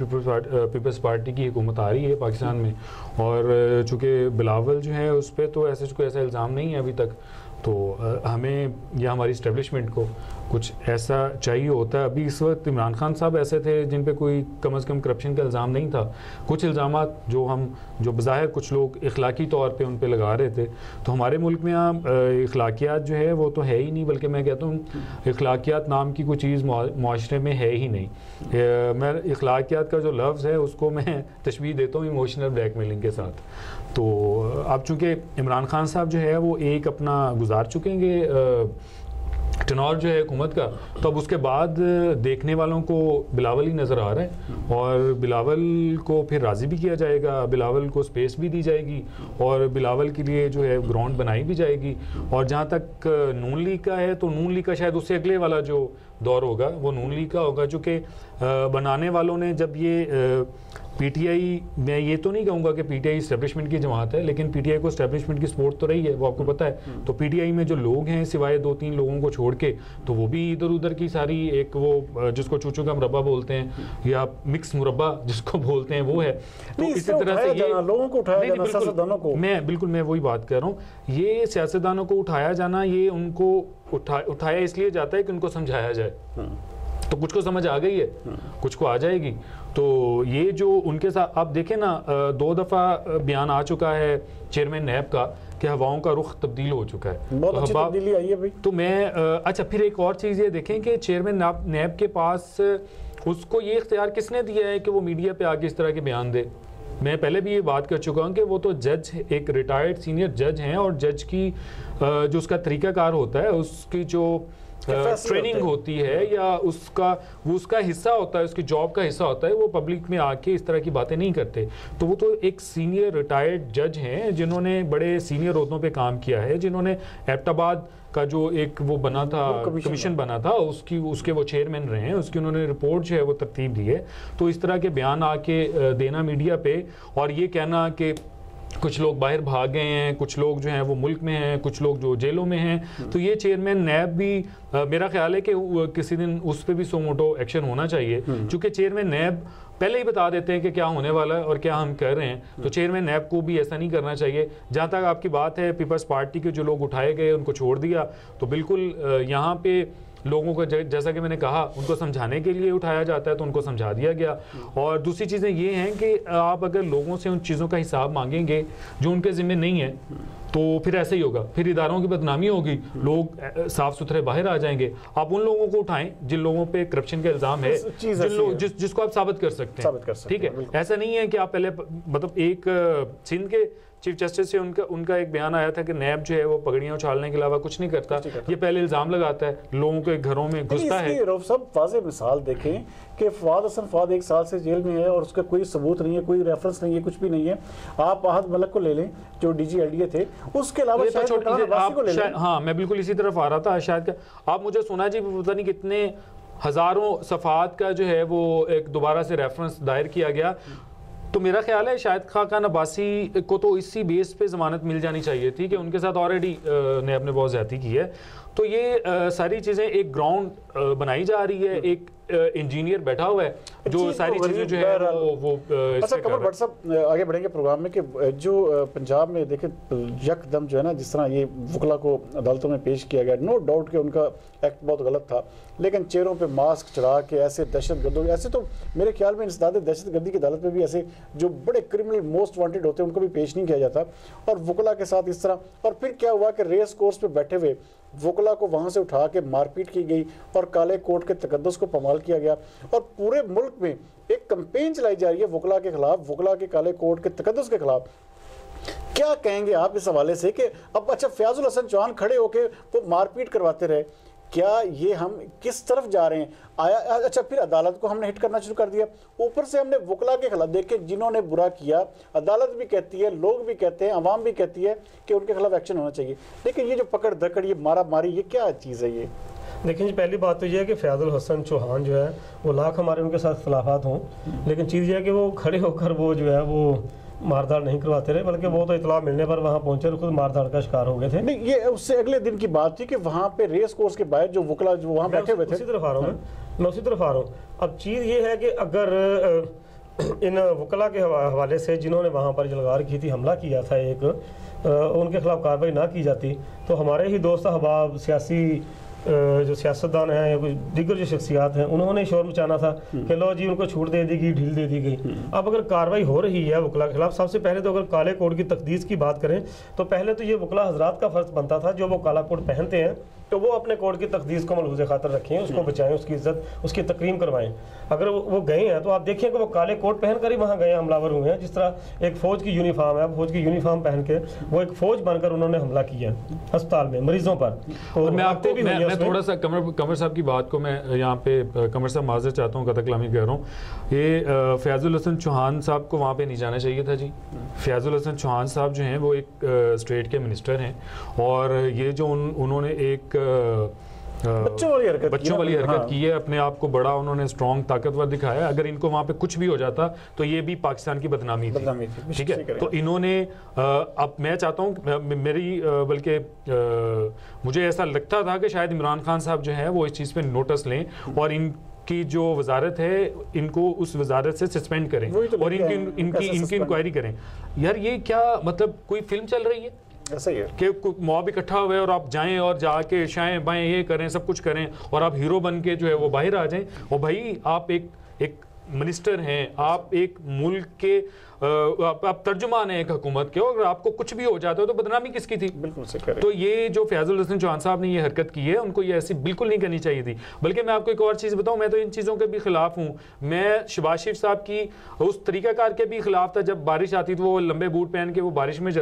پیپلز پارٹی کی حکومت آ رہی ہے پاکستان میں۔ اور چونکہ بلاول جو ہیں، اس پہ تو ایسے کوئی ایسا الزام نہیں ہے ابھی تک۔ تو ہمیں یا ہماری اسٹیبلشمنٹ کو کچھ ایسا چاہیے ہوتا ہے۔ ابھی اس وقت عمران خان صاحب ایسے تھے جن پہ کوئی کم از کم کرپشن کا الزام نہیں تھا۔ کچھ الزامات جو ہم، جو بظاہر کچھ لوگ اخلاقی طور پہ ان پہ لگا رہے تھے، تو ہمارے ملک میں اخلاقیات جو ہے وہ تو ہے ہی نہیں، بلکہ میں کہتا ہوں اخلاقیات نام کی کوئی چیز معاشرے میں ہے ہی نہیں۔ میں اخلاقیات کا جو لفظ ہے اس کو میں تشبیح دیتا ہوں ایموشنل بلیک میلنگ کے ساتھ۔ تو اب چونکہ عمران خان صاحب جو ہے وہ ایک اپنا گزار چکیں گے ٹنور جو ہے حکومت کا، تو اب اس کے بعد دیکھنے والوں کو بلاول ہی نظر آ رہا ہے اور بلاول کو پھر راضی بھی کیا جائے گا، بلاول کو سپیس بھی دی جائے گی اور بلاول کے لیے جو ہے گراؤنڈ بنائی بھی جائے گی۔ اور جہاں تک نون لیگ کا ہے تو نون لیگ کا شاید اس سے اگلے والا جو دور ہوگا وہ نون لیگ کا ہوگا چونکہ بنانے والوں نے جب یہ پی ٹی آئی میں یہ تو نہیں کہوں گا کہ پی ٹی آئی اسٹیبلشمنٹ کی جماعت ہے لیکن پی ٹی آئی کو اسٹیبلشمنٹ کی سپورٹ تو رہی ہے وہ آپ کو پتہ ہے۔ تو پی ٹی آئی میں جو لوگ ہیں سوائے دو تین لوگوں کو چھوڑ کے تو وہ بھی ادھر ادھر کی ساری ایک وہ جس کو چوچو کا مربع بولتے ہیں یا مکس مربع جس کو بولتے ہیں وہ ہے۔ تو اسی طرح سے یہ لوگوں کو اٹھایا جانا سیاستدانوں کو۔ میں بالکل میں وہی بات کر رہا ہوں۔ یہ سیاستدانوں کو اٹھایا جانا یہ ان کو اٹھایا اس لیے جاتا ہے کہ ان کو سمجھایا جائے۔ تو کچھ کو سمجھ آ گئی ہے کچھ کو آ جائے گی۔ تو یہ جو ان کے ساتھ آپ دیکھیں نا دو دفعہ بیان آ چکا ہے چیئرمین نیب کا کہ ہواؤں کا رخ تبدیل ہو چکا ہے۔ بہت اچھی تبدیلی آئی ہے بھائی۔ تو میں اچھا پھر ایک اور چیز یہ دیکھیں کہ چیئرمین نیب کے پاس اس کو یہ اختیار کس نے دیا ہے کہ وہ میڈیا پہ آگے اس طرح کے بیان دے؟ میں پہلے بھی یہ بات کر چکا ہوں کہ وہ تو جج ایک ریٹائرڈ سینئر جج ہیں اور جج کی جو اس کا طریقہ کار ہوتا ہے اس کی جو ٹریننگ ہوتی ہے یا اس کا وہ اس کا حصہ ہوتا ہے اس کی جاب کا حصہ ہوتا ہے وہ پبلک میں آ کے اس طرح کی باتیں نہیں کرتے۔ تو وہ تو ایک سینئر ریٹائرڈ جج ہیں جنہوں نے بڑے سینئر عہدوں پہ کام کیا ہے جنہوں نے ایبٹ آباد کا جو ایک وہ بنا تھا کمیشن بنا۔ تھا اس کی اس کے وہ چیئرمین رہے ہیں اس کی انہوں نے رپورٹ جو ہے وہ ترتیب دی ہے۔ تو اس طرح کے بیان آ کے دینا میڈیا پہ اور یہ کہنا کہ کچھ لوگ باہر بھاگ گئے ہیں کچھ لوگ جو ہیں وہ ملک میں ہیں کچھ لوگ جو جیلوں میں ہیں۔ تو یہ چیئرمین نیب بھی میرا خیال ہے کہ کسی دن اس پہ بھی سو موٹو ایکشن ہونا چاہیے۔ چونکہ چیئرمین نیب پہلے ہی بتا دیتے ہیں کہ کیا ہونے والا ہے اور کیا ہم کر رہے ہیں۔ تو چیئرمین نیب کو بھی ایسا نہیں کرنا چاہیے۔ جہاں تک آپ کی بات ہے پیپلز پارٹی کے جو لوگ اٹھائے گئے ان کو چھوڑ دیا۔ تو بالکل یہاں پہ لوگوں کو جیسا کہ میں نے کہا ان کو سمجھانے کے لیے اٹھایا جاتا ہے تو ان کو سمجھا دیا گیا۔ اور دوسری چیزیں یہ ہیں کہ آپ اگر لوگوں سے ان چیزوں کا حساب مانگیں گے جو ان کے ذمہ نہیں ہے تو پھر ایسے ہی ہوگا۔ پھر اداروں کی بدنامی ہوگی۔ لوگ صاف ستھرے باہر آ جائیں گے۔ آپ ان لوگوں کو اٹھائیں جن لوگوں پہ کرپشن کا الزام ہے جن لوگ۔ جس جس کو آپ ثابت کر سکتے ہیں۔ ٹھیک ہے۔ ایسا نہیں ہے کہ آپ پہلے مطلب ایک سندھ کے چیف جسٹس سے ان کا ان کا ایک بیان آیا تھا کہ نیب جو ہے وہ پگڑیاں اچھالنے کے علاوہ کچھ نہیں کرتا۔ یہ پہلے الزام لگاتا ہے لوگوں کے گھروں میں گھستا ہے۔ روف صاحب واضح مثال دیکھیں کہ فواد حسن فواد ایک سال سے جیل میں ہے اور اس کا کوئی ثبوت نہیں ہے کوئی ریفرنس نہیں ہے کچھ بھی نہیں ہے۔ آپ احد ملک کو لے لیں جو D G L D A تھے اس کے علاوہ آپ کو لے لیں۔ شاید- ہاں میں بالکل اسی طرف آ رہا تھا شاید آپ مجھے سنا جی پتہ نہیں کتنے ہزاروں صفحات کا جو ہے وہ ایک دوبارہ سے ریفرنس دائر کیا گیا۔ تو میرا خیال ہے شاید خاقان عباسی کو تو اسی بیس پہ ضمانت مل جانی چاہیے تھی کہ ان کے ساتھ آلریڈی نیب نے بہت زیادتی کی ہے۔ تو یہ ساری چیزیں ایک گراؤنڈ بنائی جا رہی ہے۔ ایک انجینئر بیٹھا ہوا ہے۔ جو چیز ساری چیزیں جو ہے بہرحال- وہ اچھا کمر۔ بٹ صاحب آگے بڑھیں گے پروگرام میں کہ جو پنجاب میں دیکھیں یک دم جو ہے نا جس طرح یہ وکلا کو عدالتوں میں پیش کیا گیا نو ڈاؤٹ کہ ان کا ایکٹ بہت غلط تھا لیکن چہروں پہ ماسک چڑھا کے ایسے دہشت گردوں ایسے تو میرے خیال میں انسداد دہشت گردی کی عدالت میں بھی ایسے جو بڑے کرمنل موسٹ وانٹیڈ ہوتے ہیں ان کو بھی پیش نہیں کیا جاتا اور وکلا کے ساتھ اس طرح اور پھر کیا ہوا کہ ریس کورس پہ بیٹھے ہوئے وکلا کو وہاں سے اٹھا کے مار پیٹ کی گئی اور کالے کوٹ کے تقدس کو پامال کیا گیا اور پورے ملک کورٹ میں ایک کمپین چلائی جا رہی ہے وکلا کے خلاف، وکلا کے کالے کوٹ کے تقدس کے خلاف۔ کیا کہیں گے آپ اس حوالے سے کہ اب اچھا فیاض الحسن چوہان کھڑے ہو کے وہ مار پیٹ کرواتے رہے؟ کیا یہ ہم کس طرف جا رہے ہیں؟ آیا اچھا پھر عدالت کو ہم نے ہٹ کرنا شروع کر دیا۔ اوپر سے ہم نے وکلا کے خلاف دیکھیں جنہوں نے برا کیا۔ عدالت بھی کہتی ہے، لوگ بھی کہتے ہیں، عوام بھی کہتی ہے کہ ان کے خلاف ایکشن ہونا چاہیے۔ لیکن یہ جو پکڑ دکڑ یہ مارا ماری، یہ کیا چیز ہے یہ؟ دیکھیں جی پہلی بات تو یہ ہے کہ فیاض الحسن چوہان جو ہے وہ لاکھ ہمارے ان کے ساتھ اختلافات ہوں۔ لیکن چیز یہ ہے کہ وہ کھڑے ہو کر وہ جو ہے وہ مارداڑ نہیں کرواتے رہے بلکہ وہ تو اطلاع ملنے پر وہاں پہنچے اور خود مارداڑ کا شکار ہو گئے تھے۔ نہیں یہ اس سے اگلے دن کی بات تھی کہ وہاں پہ ریس کورس کے باہر جو وکلا جو وہاں بیٹھے ہوئے اسی تھے۔ طرف آ رہا ہوں میں۔ میں اسی طرف آ رہا ہوں۔ اب چیز یہ ہے کہ اگر ان وکلا کے حوا- حوالے سے جنہوں نے وہاں پر جلغار کی تھی حملہ کیا تھا ایک ان کے خلاف کارروائی نہ کی جاتی تو ہمارے ہی دوست احباب سیاسی جو سیاستدان ہیں یا کوئی دیگر جو شخصیات ہیں انہوں نے شور مچانا تھا کہ لو جی ان کو چھوٹ دے دی گئی ڈھیل دے دی گئی۔ اب اگر کارروائی ہو رہی ہے وکلا کے خلاف سب سے پہلے تو اگر کالے کوٹ کی تقدیس کی بات کریں تو پہلے تو یہ وکلا حضرات کا فرض بنتا تھا جو وہ کالا کوٹ پہنتے ہیں تو وہ اپنے کوڈ کی تقدیس کو ملحوظ خاطر رکھیں اس کو بچائیں اس کی عزت اس کی تکریم کروائیں۔ اگر وہ گئے ہیں تو آپ دیکھیں کہ وہ کالے کوٹ پہن کر ہی وہاں گئے حملہ ور ہوئے ہیں۔ جس طرح ایک فوج کی یونیفارم ہے فوج کی یونیفارم پہن کے وہ ایک فوج بن کر انہوں نے حملہ کیا ہسپتال میں مریضوں پر۔ اور میں آپ کو میں۔ تھوڑا سا کمر کمر صاحب کی بات کو میں یہاں پہ کمر صاحب معذرت چاہتا ہوں قطع کلامی کہہ رہا ہوں یہ فیاض الحسن چوہان صاحب کو وہاں پہ نہیں جانا چاہیے تھا جی فیاض الحسن چوہان صاحب جو ہیں وہ ایک اسٹیٹ کے منسٹر ہیں اور یہ جو ان- انہوں نے ایک بچوں والی حرکت کی بچوں والی ہاں۔ حرکت کی ہے اپنے آپ کو بڑا انہوں نے اسٹرانگ طاقتور دکھایا۔ اگر ان کو وہاں پہ کچھ بھی ہو جاتا تو یہ بھی پاکستان کی بدنامی تھی۔ ٹھیک ہے؟ تو انہوں نے اب میں چاہتا ہوں میری بلکہ مجھے ایسا لگتا تھا کہ شاید عمران خان صاحب جو ہیں وہ اس چیز پہ نوٹس لیں اور ان کی جو وزارت ہے ان کو اس وزارت سے سسپینڈ کریں اور ان کی ان؟ انکوائری کریں۔ یار یہ کیا مطلب کوئی فلم چل رہی ہے؟ ایسا ہی ہے۔ کہ موب اکٹھا ہوئے اور آپ جائیں اور جا کے شائیں، بائیں، یہ کریں، سب کچھ کریں اور آپ ہیرو بن کے جو ہے وہ باہر آ جائیں۔ اور بھائی، آپ ایک ایک منسٹر ہیں۔ آپ ایک ملک کے آپ ترجمان ہیں ایک حکومت کے اور اگر آپ کو کچھ بھی ہو جاتا ہے تو بدنامی کس کی تھی؟ بالکل تو یہ جو فیاض الحسن چوہان صاحب نے یہ حرکت کی ہے ان کو یہ ایسی بالکل نہیں کرنی چاہیے تھی۔ بلکہ میں آپ کو ایک اور چیز بتاؤں میں تو ان چیزوں کے بھی خلاف ہوں۔ میں شباز شریف صاحب کی اس طریقہ کار کے بھی خلاف تھا جب بارش آتی تو وہ لمبے بوٹ پہن کے وہ بارش میں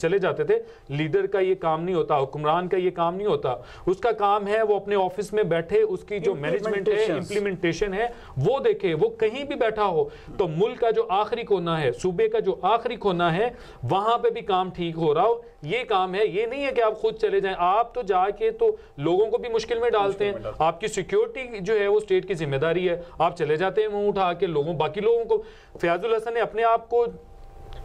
چلے جاتے تھے۔ لیڈر کا یہ کام نہیں ہوتا حکمران کا یہ کام نہیں ہوتا۔ اس کا کام ہے وہ اپنے آفس میں بیٹھے اس کی جو مینجمنٹ ہے. امپلیمنٹیشن ہے وہ دیکھے وہ کہیں بھی بیٹھا ہو۔ تو ملک کا جو آخری کونا ہے صوبے کا جو آخری کونا ہے وہاں پہ بھی کام ٹھیک ہو رہا ہو۔ یہ کام ہے یہ نہیں ہے کہ آپ خود چلے جائیں۔ آپ تو جا کے تو لوگوں کو بھی مشکل میں ڈالتے ہیں۔ آپ کی سیکیورٹی جو ہے وہ اسٹیٹ کی ذمہ داری ہے۔ آپ چلے جاتے ہیں منہ اٹھا کے لوگوں باقی لوگوں کو۔ فیاض الحسن نے اپنے آپ کو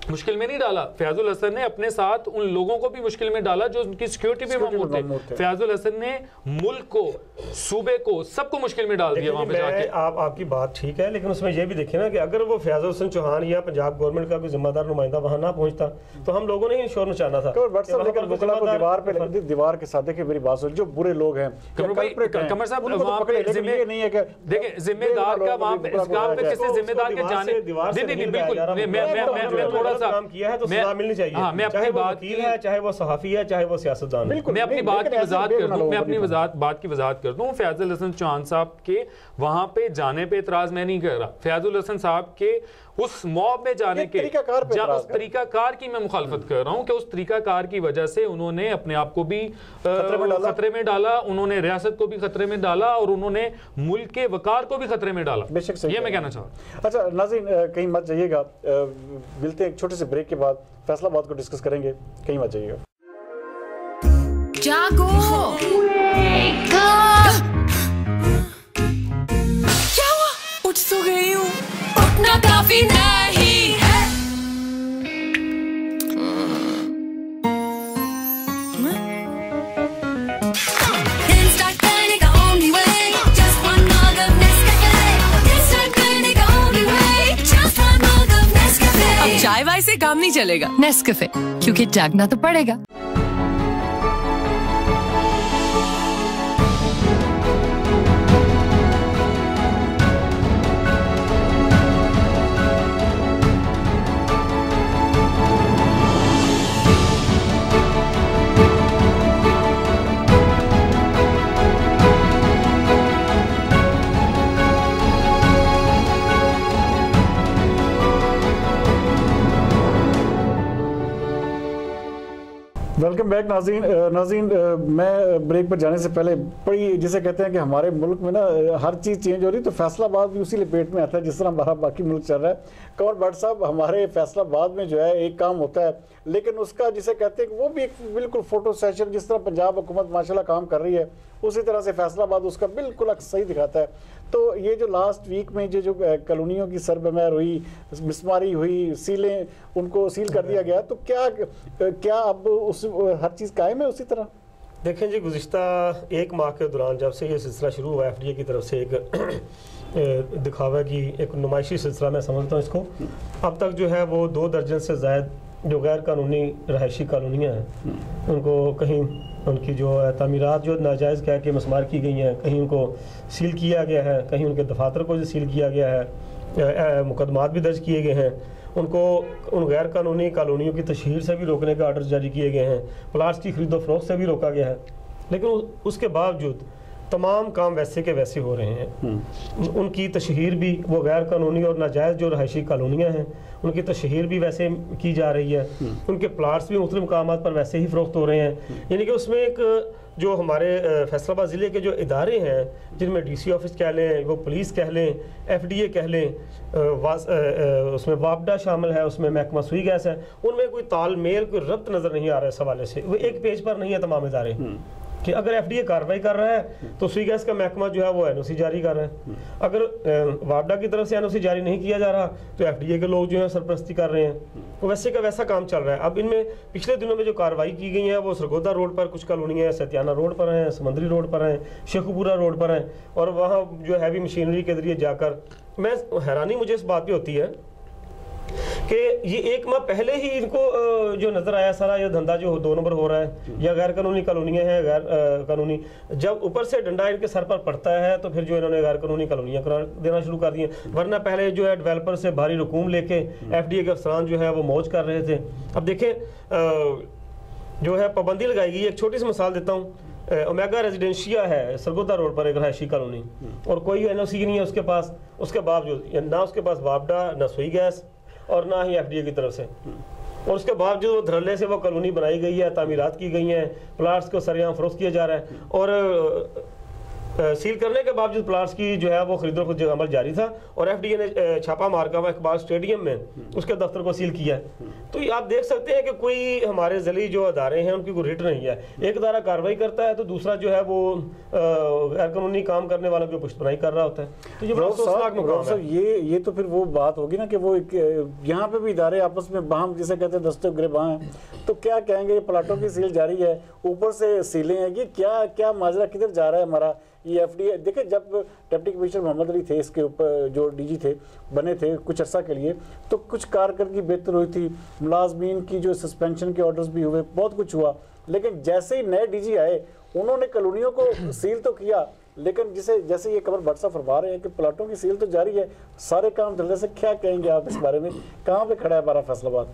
مشکل میں نہیں ڈالا۔ فیاض الحسن نے اپنے ساتھ ان لوگوں کو بھی مشکل میں ڈالا جو ان کی سیکیورٹی پہ تھے۔ تھے۔ فیاض الحسن نے ملک کو صوبے کو سب کو مشکل میں ڈال دیا وہاں پہ جا کے۔ آپ آپ کی بات ٹھیک ہے لیکن اس میں یہ بھی دیکھیں نا کہ اگر وہ فیاض حسن چوہان یا پنجاب گورنمنٹ کا کوئی ذمہ دار نمائندہ وہاں نہ پہنچتا تو ہم لوگوں نے ہی شور مچانا تھا کہ کو دیوار پہ دیوار کے ساتھ دیکھیں میری بات سن جو برے لوگ ہیں کمر صاحب وہاں پہ ذمہ دیکھیں ذمہ دار کا وہاں پہ اس کام پہ کس نے ذمہ دار کے جانے نہیں نہیں نہیں بالکل۔ میں میں ہاں، چاہے وہ صحافی ہے میں اپنی بات کی وضاحت میں اپنی بات کی وضاحت فیاض الحسن چوہان صاحب کے وہاں پہ جانے پہ اعتراض میں نہیں کر رہا۔ فیاض الحسن صاحب کے اس موب میں جانے کے اس طریقہ کار کی میں مخالفت کر رہا ہوں کہ اس طریقہ کار کی وجہ سے انہوں نے اپنے آپ کو بھی خطرے میں ڈالا۔ انہوں نے ریاست کو بھی خطرے میں ڈالا اور انہوں نے ملک کے وقار کو بھی خطرے میں ڈالا۔ یہ میں کہنا چاہ ہوں اچھا ناظرین کہیں مت جائیے گا۔ ملتے ہیں چھوٹے سے بریک کے بعد۔ فیصلہ بات کو ڈسکس کریں گے۔ کہیں مت جائیے گا۔ جاگو کافی چائے وائے سے کام نہیں چلے گا نیسکفے کیونکہ جاگنا تو پڑے گا ویلکم بیک ناظرین ناظرین میں بریک پر جانے سے پہلے بڑی جسے کہتے ہیں کہ ہمارے ملک میں نا uh, ہر چیز چینج ہو رہی تو فیصلہ آباد بھی اسی لپیٹ میں آتا ہے جس طرح ہمارا باقی ملک چل رہا ہے۔ کنور بٹ صاحب، ہمارے فیصلہ آباد میں جو ہے ایک کام ہوتا ہے، لیکن اس کا جسے کہتے ہیں کہ وہ بھی ایک بالکل فوٹو سیشن جس طرح پنجاب حکومت ماشاءاللہ کام کر رہی ہے، اسی طرح سے فیصلہ آباد اس کا بالکل صحیح دکھاتا ہے۔ تو یہ جو لاسٹ ویک میں جو کلونیوں کالونیوں کی سربمیر ہوئی، مسماری ہوئی، سیلیں ان کو سیل کر دیا گیا، تو کیا کیا اب اس ہر چیز قائم ہے اسی طرح؟ دیکھیں جی گزشتہ ایک ماہ کے دوران جب سے یہ سلسلہ شروع ہوا ایف ڈی اے کی طرف سے ایک دکھاوا کی ایک نمائشی سلسلہ میں سمجھتا ہوں اس کو، اب تک جو ہے وہ دو درجن سے زائد جو غیر قانونی رہائشی کالونیاں ہیں، ان کو کہیں ان کی جو تعمیرات جو ناجائز کہہ کے مسمار کی گئی ہیں، کہیں ان کو سیل کیا گیا ہے، کہیں ان کے دفاتر کو سیل کیا گیا ہے مقدمات بھی درج کیے گئے ہیں۔ ان کو ان غیر قانونی کالونیوں کی تشہیر سے بھی روکنے کا آرڈرز جاری کیے گئے ہیں۔ پلاٹس کی خرید و فروخت سے بھی روکا گیا ہے۔ لیکن اس کے باوجود تمام کام ویسے کے ویسے ہو رہے ہیں۔ ان کی تشہیر بھی وہ غیر قانونی اور ناجائز جو رہائشی کالونیاں ہیں، ان کی تشہیر بھی ویسے کی جا رہی ہے۔ ان کے پلاٹس بھی مختلف مقامات پر ویسے ہی فروخت ہو رہے ہیں۔ یعنی کہ اس میں ایک جو ہمارے فیصل آباد ضلع کے جو ادارے ہیں، جن میں ڈی سی آفس کہہ لیں، وہ پولیس کہہ لیں، ایف ڈی اے کہہ لیں اس میں وابڈا شامل ہے، اس میں محکمہ سوئی گیس ہے۔ ان میں کوئی تال میل، کوئی ربط نظر نہیں آ رہا ہے اس حوالے سے۔ وہ ایک پیج پر نہیں ہے تمام ادارے۔ کہ اگر ایف ڈی اے کاروائی کر رہا ہے تو سوئی گیس کا محکمہ جو ہے وہ این او سی جاری کر رہا ہے۔ اگر واڈا کی طرف سے این او سی جاری نہیں کیا جا رہا تو ایف ڈی اے کے لوگ جو ہیں سرپرستی کر رہے ہیں۔ وہ ویسے کا ویسا کام چل رہا ہے۔ اب ان میں پچھلے دنوں میں جو کاروائی کی گئی ہیں وہ سرگودا روڈ پر کچھ کالونیاں ہیں، ستیانہ روڈ پر ہیں، سمندری روڈ پر ہیں، شیخوپورہ روڈ پر ہیں۔ اور وہاں جو ہیوی مشینری کے ذریعے جا کر میں حیرانی مجھے اس بات پہ ہوتی ہے کہ یہ ایک ماہ پہلے ہی ان کو جو نظر آیا سارا، یہ دھندہ جو دو نمبر ہو رہا ہے یا غیر قانونی کالونیاں ہیں، غیر قانونی۔ جب اوپر سے ڈنڈا ان کے سر پر پڑتا ہے تو پھر جو انہوں نے غیر قانونی کالونیاں قرار دینا شروع کر دی ہیں۔ ورنہ پہلے جو ہے ڈیویلپر سے بھاری رکوم لے کے ایف ڈی اے کے افسران جو ہے وہ موج کر رہے تھے۔ اب دیکھیں جو ہے پابندی لگائی گئی ایک چھوٹی سی مثال دیتا ہوں۔ امیگا ریزیڈنشیا ہے سرگودہ روڈ پر ایک رہائشی کالونی۔ اور کوئی این او سی نہیں ہے اس کے پاس۔ اس کے باوجود، نہ اس کے پاس وابڈا، نہ سوئی گیس۔ اور نہ ہی ایف ڈی اے کی طرف سے۔ اور اس کے باوجود وہ دھرلے سے وہ کالونی بنائی گئی ہے، تعمیرات کی گئی ہیں، پلاٹس کو سریاں فروخت کیا جا رہا ہے اور سیل کرنے کے باوجود پلاٹس کی جو ہے وہ خرید و خود عمل جاری تھا اور ایف ڈی اے نے چھاپا مار کا وہ اقبال اسٹیڈیم میں اس کے دفتر کو سیل کیا ہے۔ تو آپ دیکھ سکتے ہیں کہ کوئی ہمارے ذلی جو ادارے ہیں ان کی کوئی رٹ نہیں ہے۔ ایک ادارہ کاروائی کرتا ہے تو دوسرا جو ہے وہ غیر قانونی کام کرنے والوں کی پشتنائی کر رہا ہوتا ہے۔ تو یہ بڑا سوچناک مقام ہے۔ یہ یہ تو پھر وہ بات ہوگی نا کہ وہ یہاں پہ بھی ادارے آپس میں باہم جسے کہتے ہیں دستے گرے ہیں۔ تو کیا کہیں گے یہ پلاٹوں کی سیل جاری ہے؟ اوپر سے سیلیں ہیں۔ یہ کیا کیا ماجرہ کدھر جا رہا ہے ہمارا؟ یہ ایف ڈی دیکھیں جب ڈپٹی کمشنر محمد علی تھے، اس کے اوپر جو ڈی جی تھے، بنے تھے کچھ عرصہ کے لیے، تو کچھ کارکردگی بہتر ہوئی تھی، ملازمین کی جو سسپینشن کے آرڈرز بھی ہوئے، بہت کچھ ہوا۔ لیکن جیسے ہی نئے ڈی جی آئے، انہوں نے کالونیوں کو سیل تو کیا، لیکن جسے جیسے یہ قبر بادشاہ فرما رہے ہیں کہ پلاٹوں کی سیل تو جاری ہے، سارے کام جلدی سے کیا کہیں گے آپ اس بارے میں؟ کہاں پہ کھڑا ہے ہمارا فیصل آباد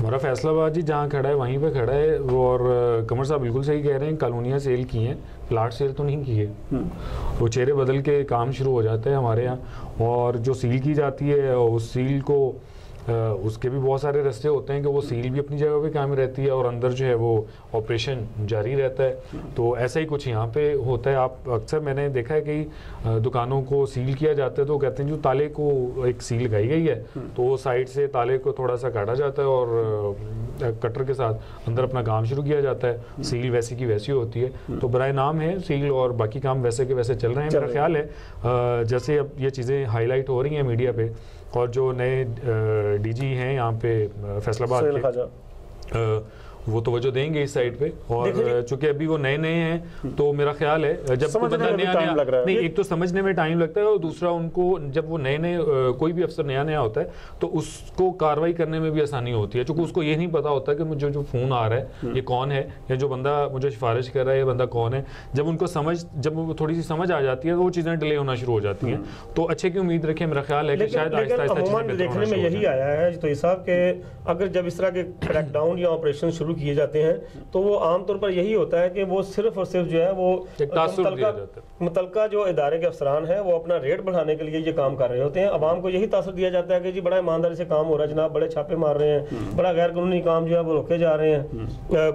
ہمارا فیصل آباد جی جہاں کھڑا ہے وہیں پہ کھڑا ہے اور قمر صاحب بالکل صحیح کہہ رہے ہیں، کالونیاں سیل کی ہیں۔ پلاٹ سیل تو نہیں کی ہے۔ وہ چہرے بدل کے کام شروع ہو جاتے ہیں ہمارے یہاں اور جو سیل کی جاتی ہے اس سیل کو اس کے بھی بہت سارے رستے ہوتے ہیں کہ وہ سیل بھی اپنی جگہ پہ کام رہتی ہے اور اندر جو ہے وہ آپریشن جاری رہتا ہے۔ تو ایسا ہی کچھ یہاں پہ ہوتا ہے۔ آپ اکثر میں نے دیکھا ہے کہ دکانوں کو سیل کیا جاتا ہے تو کہتے ہیں جو تالے کو ایک سیل لگائی گئی ہے تو وہ سائڈ سے تالے کو تھوڑا سا کاٹا جاتا ہے اور کٹر کے ساتھ اندر اپنا کام شروع کیا جاتا ہے۔ سیل ویسی کی ویسی ہوتی ہے۔ تو برائے نام ہے سیل اور باقی کام ویسے کے ویسے چل رہے ہیں۔ میرا خیال ہے جیسے اب یہ چیزیں ہائی لائٹ ہو رہی ہیں میڈیا پہ اور جو نئے ڈی جی ہیں یہاں پہ فیصل آباد کے وہ توجہ دیں گے اس سائڈ پہ اور چونکہ ابھی وہ نئے نئے ہیں تو میرا خیال ہے جب کوئی بندہ نیا نیا نہیں ایک تو سمجھنے میں ٹائم لگتا ہے اور دوسرا ان کو جب وہ نئے نئے کوئی بھی افسر نیا نیا ہوتا ہے تو اس کو کاروائی کرنے میں بھی آسانی ہوتی ہے۔ چونکہ اس کو یہ نہیں پتا ہوتا کہ مجھے جو فون آ رہا ہے یہ کون ہے؟ یا جو بندہ مجھے سفارش کر رہا ہے یہ بندہ کون ہے؟ جب ان کو سمجھ جب تھوڑی سی سمجھ آ جاتی ہے تو وہ چیزیں ڈیلے ہونا شروع ہو جاتی ہیں۔ تو اچھے کی امید رکھیں میرا خیال ہے کہ شاید آہستہ آہستہ دیکھنے میں یہی آیا ہے تو صاحب کہ اگر جب اس طرح کے کریک ڈاؤن یا آپریشن شروع کیے جاتے ہیں۔ تو وہ عام طور پر یہی ہوتا ہے کہ وہ صرف اور صرف جو ہے وہ متعلقہ جو ادارے کے افسران ہیں وہ اپنا ریٹ بڑھانے کے لیے یہ کام کر رہے ہوتے ہیں۔ عوام کو یہی تاثر دیا جاتا ہے کہ جی بڑا ایمانداری سے کام ہو رہا ہے جناب بڑے چھاپے مار رہے ہیں۔ بڑا غیر قانونی کام جو ہے وہ روکے جا رہے ہیں۔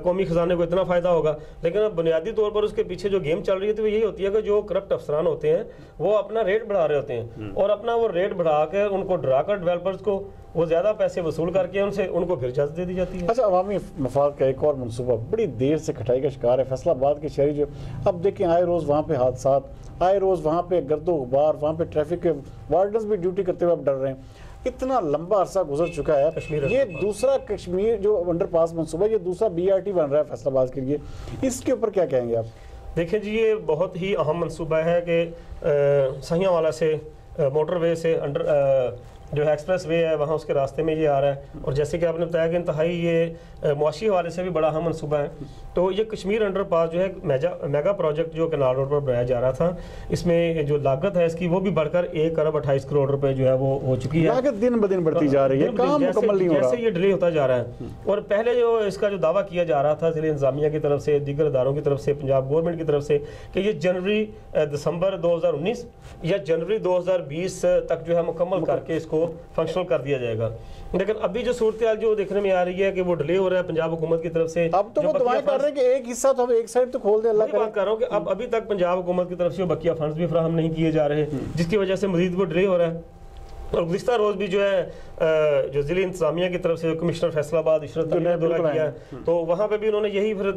قومی خزانے کو اتنا فائدہ ہوگا۔ لیکن بنیادی طور پر اس کے پیچھے جو گیم چل رہی ہے تو یہی ہوتی ہے کہ جو کرپٹ افسران ہوتے ہیں وہ اپنا ریٹ بڑھا رہے ہوتے ہیں۔ اور اپنا وہ ریٹ بڑھا کے ان کو ڈرا کر ڈیولپرز کو وہ زیادہ پیسے وصول کر کے ان سے ان کو پھر اجازت دے دی جاتی ہے۔ اچھا عوامی مفاد کا ایک اور منصوبہ بڑی دیر سے کھٹائی کا شکار ہے۔ فیصلہ آباد کے شہری جو اب دیکھیں آئے روز وہاں پہ حادثات آئے روز وہاں پہ گرد و غبار وہاں پہ ٹریفک کے وارڈنز بھی ڈیوٹی کرتے ہوئے اب ڈر رہے ہیں۔ اتنا لمبا عرصہ گزر چکا ہے۔ یہ دوسرا کشمیر جو انڈر پاس منصوبہ یہ دوسرا بی آر ٹی بن رہا ہے فیصلہ آباد کے لیے۔ اس کے اوپر کیا کہیں گے آپ؟ دیکھیں جی یہ بہت ہی اہم منصوبہ ہے کہ سہیاں والا سے موٹر وے سے انڈر جو ایکسپریس وے ہے وہاں اس کے راستے میں یہ آ رہا ہے۔ اور جیسے کہ آپ نے بتایا کہ انتہائی یہ معاشی حوالے سے بھی بڑا اہم منصوبہ ہے۔ تو یہ کشمیر انڈر پاس جو ہے میگا پروجیکٹ جو کنال روڈ پر بنایا جا رہا تھا اس میں جو لاگت ہے اس کی وہ بھی بڑھ کر ایک ارب اٹھائیس کروڑ روپے جو ہے وہ ہو چکی ہے۔ لاگت دن بدن بڑھتی جا رہی ہے کام مکمل نہیں ہو رہا۔ جیسے یہ ڈیلے ہوتا جا رہا ہے۔ اور پہلے جو اس کا جو دعویٰ کیا جا رہا تھا ضلع انتظامیہ کی طرف سے دیگر اداروں کی طرف سے پنجاب گورنمنٹ کی طرف سے کہ یہ جنوری دسمبر دو ہزار انیس یا جنوری دو ہزار بیس تک جو ہے مکمل کر کے اس کو فنکشنل کر دیا جائے گا۔ لیکن ابھی جو صورتحال جو دیکھنے میں آ رہی ہے کہ وہ ڈیلے ہو رہا ہے پنجاب حکومت کی طرف سے اب تو وہ دعائیں کر رہے ہیں کہ ایک حصہ تو ایک سائڈ تو کھول دے اللہ کرے بات کر رہا ہوں کہ اب ابھی تک پنجاب حکومت کی طرف سے بقیہ فنڈز بھی فراہم نہیں کیے جا رہے جس کی وجہ سے مزید وہ ڈیلے ہو رہا ہے۔ اور گزشتہ روز بھی جو ہے جو ضلع انتظامیہ کی طرف سے کمشنر فیصل آباد عشرت نے دورہ کیا تو وہاں پہ بھی انہوں نے یہی پھر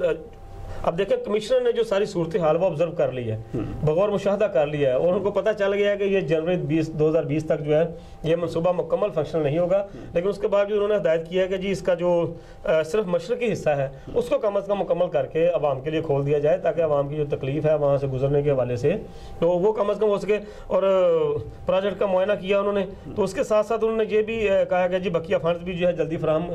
اب دیکھیں، کمشنر نے جو ساری صورتحال وہ آبزرو کر لی ہے، بغور مشاہدہ کر لیا ہے اور ان کو پتہ چل گیا ہے کہ یہ جنوری بیس، دو ہزار بیس تک جو ہے، یہ منصوبہ مکمل فنکشن نہیں ہوگا۔ لیکن اس کے بعد جو انہوں نے ہدایت کیا ہے کہ جی اس کا جو صرف مشرقی حصہ ہے، اس کو کم از کم مکمل کر کے عوام کے لیے کھول دیا جائے تاکہ عوام کی جو تکلیف ہے، وہاں سے گزرنے کے حوالے سے تو وہ کم از کم ہو سکے۔ اور پروجیکٹ کا معائنہ کیا انہوں نے، تو اس کے ساتھ ساتھ انہوں نے یہ بھی کہا کہ جی بقیہ فنڈز بھی جو ہے جلدی فراہم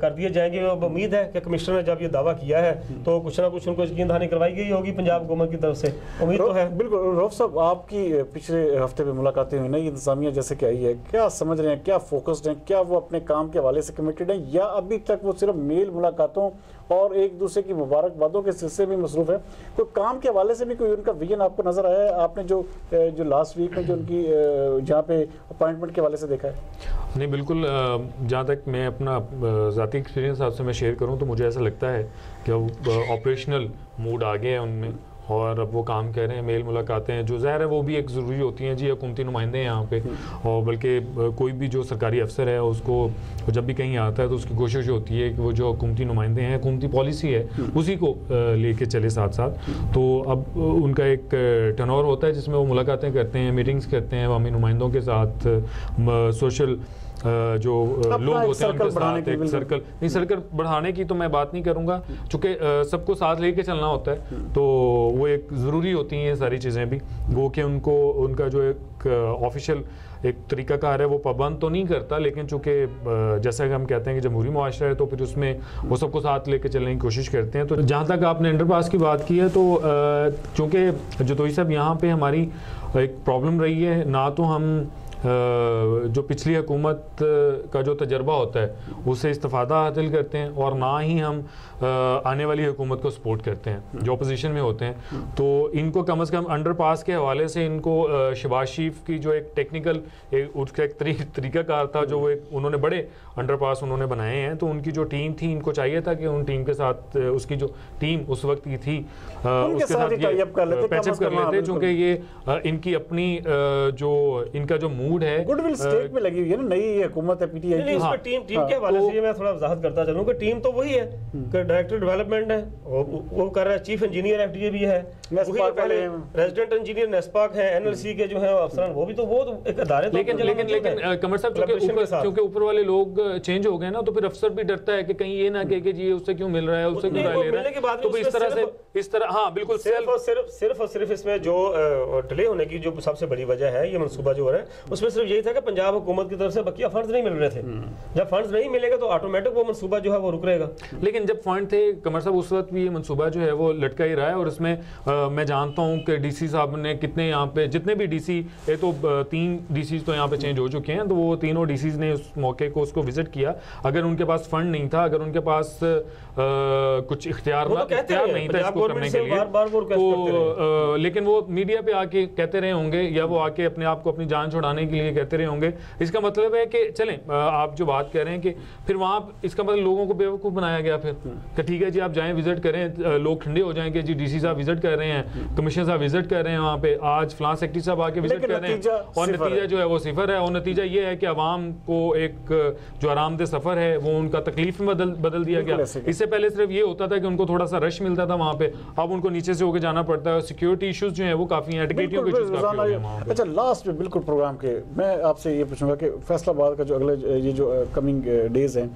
کر دیے جائیں گے۔ اب امید ہے کہ کمشنر نے جب یہ دعویٰ کیا ہے تو کچھ نہ کچھ ان کو یقین دہانی کروائی گئی ہوگی پنجاب حکومت کی طرف سے۔ امید تو ہے۔ بالکل روف صاحب آپ کی پچھلے ہفتے میں ملاقاتیں ہوئی نئی انتظامیہ جیسے کہ آئی ہے۔ کیا سمجھ رہے ہیں؟ کیا فوکسڈ ہیں؟ کیا وہ اپنے کام کے حوالے سے کمیٹڈ ہیں؟ یا ابھی تک وہ صرف میل ملاقاتوں اور ایک دوسرے کی مبارکبادوں کے سلسلے میں مصروف ہیں۔ کوئی کام کے حوالے سے بھی کوئی ان کا ویژن آپ کو نظر آیا ہے؟ آپ نے جو جو لاسٹ ویک میں جو ان کی جہاں پہ اپائنٹمنٹ کے حوالے سے دیکھا ہے۔ نہیں، بالکل جہاں تک میں اپنا ذاتی ایکسپیرینس آپ سے میں شیئر کروں تو مجھے ایسا لگتا ہے کہ آپریشنل موڈ آگے ہے ان میں۔ اور اب وہ کام کر رہے ہیں، میل ملاقاتیں ہیں۔ جو ظاہر ہے، وہ بھی ایک ضروری ہوتی ہیں۔ جی حکومتی نمائندے ہیں یہاں پہ۔ اور بلکہ کوئی بھی جو سرکاری افسر ہے، اس کو جب بھی کہیں آتا ہے تو اس کی کوشش ہوتی ہے کہ وہ جو حکومتی نمائندے ہیں، حکومتی پالیسی ہے، اسی کو لے کے چلے ساتھ ساتھ۔ تو اب ان کا ایک ٹنور ہوتا ہے، جس میں وہ ملاقاتیں کرتے ہیں، میٹنگز کرتے ہیں، عوامی نمائندوں کے ساتھ سوشل جو لوگ ہوتے ہیں ان کے ساتھ ایک سرکل نہیں۔ سرکل بڑھانے کی تو میں بات نہیں کروں گا چونکہ سب کو ساتھ لے کے چلنا ہوتا ہے۔ تو وہ ایک ضروری ہوتی ہیں یہ ساری چیزیں بھی۔ وہ کہ ان کو ان کا جو ایک آفیشیل ایک طریقہ کار ہے وہ پابند تو نہیں کرتا لیکن چونکہ جیسا کہ ہم کہتے ہیں کہ جمہوری معاشرہ ہے تو پھر اس میں وہ سب کو ساتھ لے کے چلنے کی کوشش کرتے ہیں۔ تو جہاں تک آپ نے انڈر پاس کی بات کی ہے تو چونکہ جتوئی صاحب یہاں پہ ہماری ایک پرابلم رہی ہے نہ تو ہم جو پچھلی حکومت کا جو تجربہ ہوتا ہے اس سے استفادہ حاصل کرتے ہیں اور نہ ہی ہم آنے والی حکومت کو سپورٹ کرتے ہیں جو اپوزیشن میں ہوتے ہیں تو ان کو کم از کم انڈر پاس کے حوالے سے ان کو شباز شریف کی جو ایک ٹیکنیکل اس کا ایک طری- طریقہ کار تھا جو ایک انہوں نے بڑے انڈر پاس انہوں نے بنائے ہیں تو ان کی جو ٹیم تھی ان کو چاہیے تھا کہ ان ٹیم کے ساتھ اس کی جو ٹیم اس وقت کی تھی اس کے ساتھ یہ کم پیچ از اپ کر ہاں، لیتے بالکل۔ چونکہ یہ ان کی اپنی جو ان کا جو موڈ ہے گڈ ول اسٹیٹ میں لگی ہوئی ہے نا نئی یہ حکومت ہے پی ٹی آئی کی اس پہ ٹیم ٹیم کے حوالے سے یہ میں تھوڑا وضاحت کرتا چلوں کہ ٹیم تو وہی ہے کہ ڈائریکٹر ڈیولپمنٹ ہے وہ وہ کر رہا ہے chief engineer F D A بھی ہے وہی پہلے۔ ریزیڈنٹ انجینئر نیسپاک ہیں این ایل سی کے جو ہیں افسران وہ بھی تو وہ تو ایک ادارے تو لیکن لیکن لیکن کمر صاحب چونکہ اوپر ساتھ۔ کیونکہ اوپر والے لوگ چینج ہو گئے نا تو پھر افسر بھی ڈرتا ہے کہ کہیں یہ نہ کہے کہ جی اس سے کیوں مل رہا ہے اس سے کیوں رائے وہ لے رہا ہے تو بھی اس طرح سے اس طرح ہاں بالکل صرف اور صرف صرف اور صرف اس میں جو ڈیلے ہونے کی جو سب سے بڑی وجہ ہے یہ منصوبہ جو ہو رہا ہے اس میں صرف یہی تھا کہ پنجاب حکومت کی طرف سے بقیہ فنڈز نہیں مل رہے تھے۔ جب فنڈز نہیں ملے گا تو آٹومیٹک وہ منصوبہ جو ہے وہ رک رہے گا۔ لیکن جب فنڈ تھے کمر صاحب اس وقت بھی یہ منصوبہ جو ہے وہ لٹکا ہی رہا ہے اور اس میں میں جانتا ہوں کہ ڈی سی صاحب نے کتنے یہاں پہ جتنے بھی ڈی سی تو تین ڈی سیز تو یہاں پہ چینج ہو چکے ہیں تو وہ تینوں ڈی سیز نے اس موقع کو اس کو وزٹ کیا۔ اگر ان کے پاس فنڈ نہیں تھا اگر ان کے پاس کچھ اختیار وہ تو نہ- کہتے اختیار ہیں، نہیں تھا اس کو گورنمنٹ کرنے سے کے لیے بار بار وہ request کرتے تو لیکن وہ میڈیا پہ آ کے کہتے رہے ہوں گے یا وہ آ کے اپنے آپ کو اپنی جان چھڑانے کے لیے کہتے رہے ہوں گے۔ اس کا مطلب ہے کہ چلیں آپ جو بات کہہ رہے ہیں کہ پھر وہاں اس کا مطلب لوگوں کو بیوقوف بنایا گیا پھر۔ کہ ٹھیک ہے جی آپ جائیں وزٹ کریں لوگ ٹھنڈے ہو جائیں کہ جی ڈی سی صاحب وزٹ کر رہے ہیں کمشنر صاحب وزٹ کر رہے ہیں وہاں پہ۔ آج فلاں سیکٹری صاحب آ کے وزٹ کر رہے ہیں۔ اور نتیجہ۔ جو ہے وہ صفر ہے۔ اور نتیجہ یہ ہے کہ عوام کو ایک جو آرام دہ سفر ہے وہ ان کا تکلیف میں بدل بدل دیا گیا۔ اس سے پہلے صرف یہ ہوتا تھا کہ ان کو تھوڑا سا رش ملتا تھا وہاں پہ۔ اب ان کو نیچے سے ہو کے جانا پڑتا ہے سیکیورٹی ایشوز جو ہیں وہ کافی ہیں اچھا لاسٹ میں بالکل پروگرام کے میں آپ سے یہ پوچھوں گا کہ فیصلہ آباد کا جو اگلے یہ جو کمنگ ڈیز ہیں،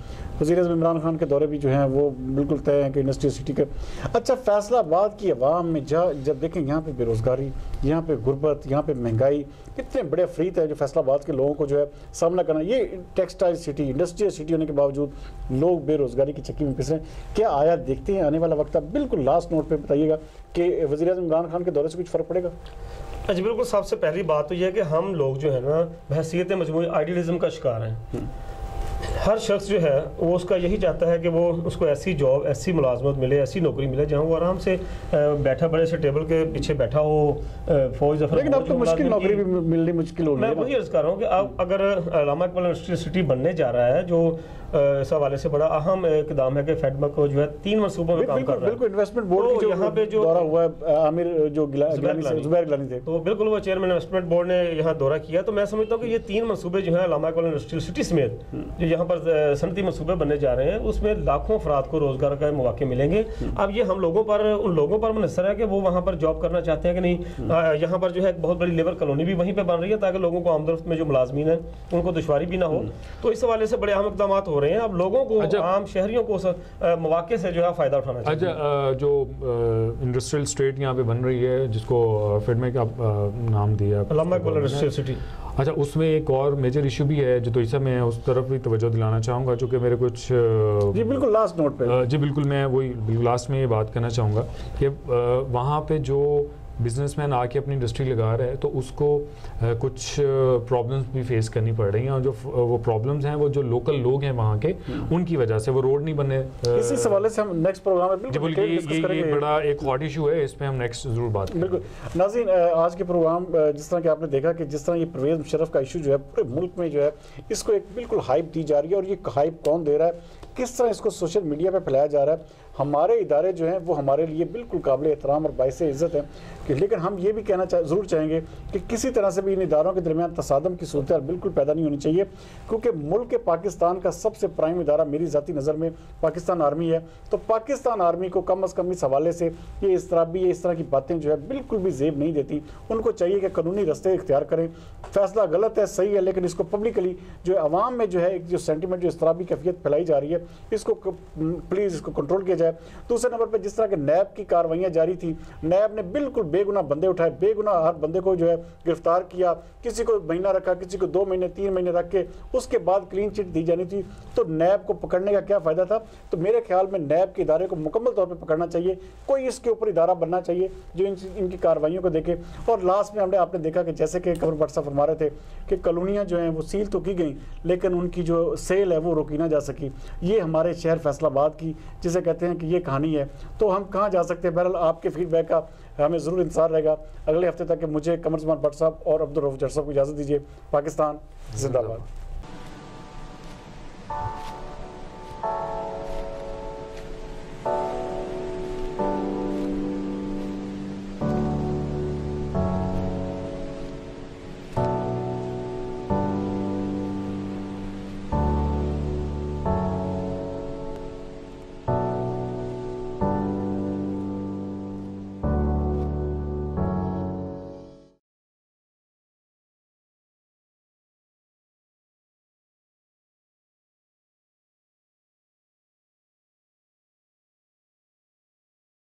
وزیر اعظم عمران خان کے دورے بھی جو ہیں، وہ بالکل طے ہیں کہ انڈسٹری سٹی کا اچھا فیصلہ آباد کی عوام میں جا جب دیکھیں یہاں پہ بے روزگاری یہاں پہ غربت یہاں پہ مہنگائی اتنے بڑے فریت ہے جو فیصلہ آباد کے لوگوں کو جو ہے سامنا کرنا یہ ٹیکسٹائل سٹی انڈسٹریل سٹی ہونے کے باوجود لوگ بے روزگاری کی چکی میں پھنس رہے ہیں۔ کیا آیا دیکھتے ہیں آنے والا وقت؟ اب بالکل لاسٹ نوٹ پہ بتائیے گا کہ وزیر اعظم عمران خان کے دورے سے کچھ فرق پڑے گا؟ اچھا بالکل سب سے پہلی بات تو یہ ہے کہ ہم لوگ جو ہے نا بحثیت مجموعی آئیڈیلزم کا شکار ہیں۔ ہر شخص جو ہے وہ اس کا یہی چاہتا ہے کہ وہ اس کو ایسی جاب ایسی ملازمت ملے ایسی نوکری ملے جہاں وہ آرام سے بیٹھا بڑے سے ٹیبل کے پیچھے بیٹھا ہو فوج ظفر لیکن اب تو مشکل نوکری بھی ملنی مشکل ہو گئی میں۔ وہی عرض کر رہا ہوں کہ اب اگر علامہ اقبال یونیورسٹی سٹی بننے جا رہا ہے جو اس حوالے سے بڑا اہم اقدام ہے کہ فیڈما کو جو ہے تین منصوبوں میں کام کر رہا ہے۔ بالکل انویسٹمنٹ بورڈ کی یہاں جو پہ جو دورہ ہوا ہے عامر جو زبیر گلانی تھے تو بالکل وہ چیئرمین انویسٹمنٹ بورڈ نے یہاں دورہ کیا۔ تو میں سمجھتا ہوں کہ یہ تین منصوبے جو ہیں علامہ اقبال یونیورسٹی سٹی سمیت جو یہاں پر آ، صنعتی منصوبے بننے جا رہے ہیں اس میں لاکھوں افراد کو روزگار کا مواقع ملیں گے۔ اب یہ ہم لوگوں پر ان لوگوں پر منحصر ہے کہ وہ وہاں پر جاب کرنا چاہتے ہیں کہ نہیں۔ یہاں پر جو ہے ایک بہت بڑی لیبر کالونی بھی وہیں پہ بن رہی ہے تاکہ لوگوں کو آمد و رفت میں جو ملازمین ہیں ان کو دشواری بھی نہ ہو۔ تو اس حوالے سے بڑے اہم اقدامات ہو رہے ہیں۔ اب لوگوں کو اچھا۔ عام شہریوں کو مواقع سے جو ہے فائدہ اٹھانا چاہیے۔ اچھا جو انڈسٹریل اسٹیٹ یہاں پہ بن رہی ہے جس کو فیڈمے کا آ، نام دیا۔ علامہ یونیورسٹی سٹی اچھا اس میں ایک اور میجر ایشو بھی ہے جو تو میں اس طرف بھی توجہ دلانا چاہوں گا چونکہ میرے کچھ جی بالکل لاسٹ نوٹ پہ۔ جی بالکل میں وہی لاسٹ میں یہ بات کرنا چاہوں گا کہ وہاں پہ جو بزنس مین آ کے اپنی انڈسٹری لگا رہا ہے تو اس کو کچھ پرابلمس بھی فیس کرنی پڑ رہی ہیں اور جو وہ پرابلمس ہیں وہ جو لوکل لوگ ہیں وہاں کے ان کی وجہ سے وہ روڈ نہیں بنے اسی حوالے سے ہم نیکسٹ پروگرام میں بالکل یہ بڑا ایک ہاٹ ایشو ہے اس پہ ہم نیکسٹ ضرور بات بالکل ناظرین آج کے پروگرام جس طرح کہ آپ نے دیکھا کہ جس طرح یہ پرویز مشرف کا ایشو جو ہے پورے ملک میں جو ہے اس کو ایک بالکل ہائپ دی جا رہی ہے اور یہ ہائپ کون دے رہا ہے کس طرح اس کو سوشل میڈیا پہ پھیلایا جا رہا ہے ہمارے ادارے جو ہیں وہ ہمارے لیے بالکل قابل احترام اور باعث عزت ہیں کہ لیکن ہم یہ بھی کہنا چاہ ضرور چاہیں گے کہ کسی طرح سے بھی ان اداروں کے درمیان تصادم کی صورتحال بالکل پیدا نہیں ہونی چاہیے، کیونکہ ملک پاکستان کا سب سے پرائم ادارہ میری ذاتی نظر میں پاکستان آرمی ہے۔ تو پاکستان آرمی کو کم از کم اس حوالے سے یہ اس طرح بھی یہ اس طرح کی باتیں جو ہے بالکل بھی زیب نہیں دیتی۔ ان کو چاہیے کہ قانونی رستے اختیار کریں۔ فیصلہ غلط ہے، صحیح ہے، لیکن اس کو پبلکلی جو عوام میں جو ہے ایک جو سینٹیمنٹ جو اس طرح بھی کیفیت پھیلائی جا رہی ہے، اس کو پلیز اس کو کنٹرول کیا جائے۔ دوسرے نمبر پہ جس طرح کہ نیب کی کاروائیاں جاری تھی نیب نے بالکل بے بے گناہ بندے اٹھائے بے گناہ ہر بندے کو جو ہے گرفتار کیا، کسی کو مہینہ رکھا، کسی کو دو مہینے، تین مہینے رکھ کے اس کے بعد کلین چٹ دی جانی تھی۔ تو نیب کو پکڑنے کا کیا فائدہ تھا؟ تو میرے خیال میں نیب کے ادارے کو مکمل طور پہ پکڑنا چاہیے، کوئی اس کے اوپر ادارہ بننا چاہیے جو ان ان کی کاروائیوں کو دیکھے۔ اور لاسٹ میں ہم نے آپ نے دیکھا کہ جیسے کہ قبر بٹ فرما رہے تھے کہ کالونیاں جو ہیں وہ سیل تو کی گئیں، لیکن ان کی جو سیل ہے وہ روکی نہ جا سکی۔ یہ ہمارے شہر فیصل آباد کی، جسے کہتے ہیں کہ یہ کہانی ہے۔ تو ہم کہاں جا سکتے ہیں؟ بہرحال آپ کے فیڈ بیک کا ہمیں ضرور انتظار رہے گا۔ اگلے ہفتے تک کہ مجھے قمر زمان بٹ صاحب اور عبد الرف صاحب کو اجازت دیجیے پاکستان، زندہ باد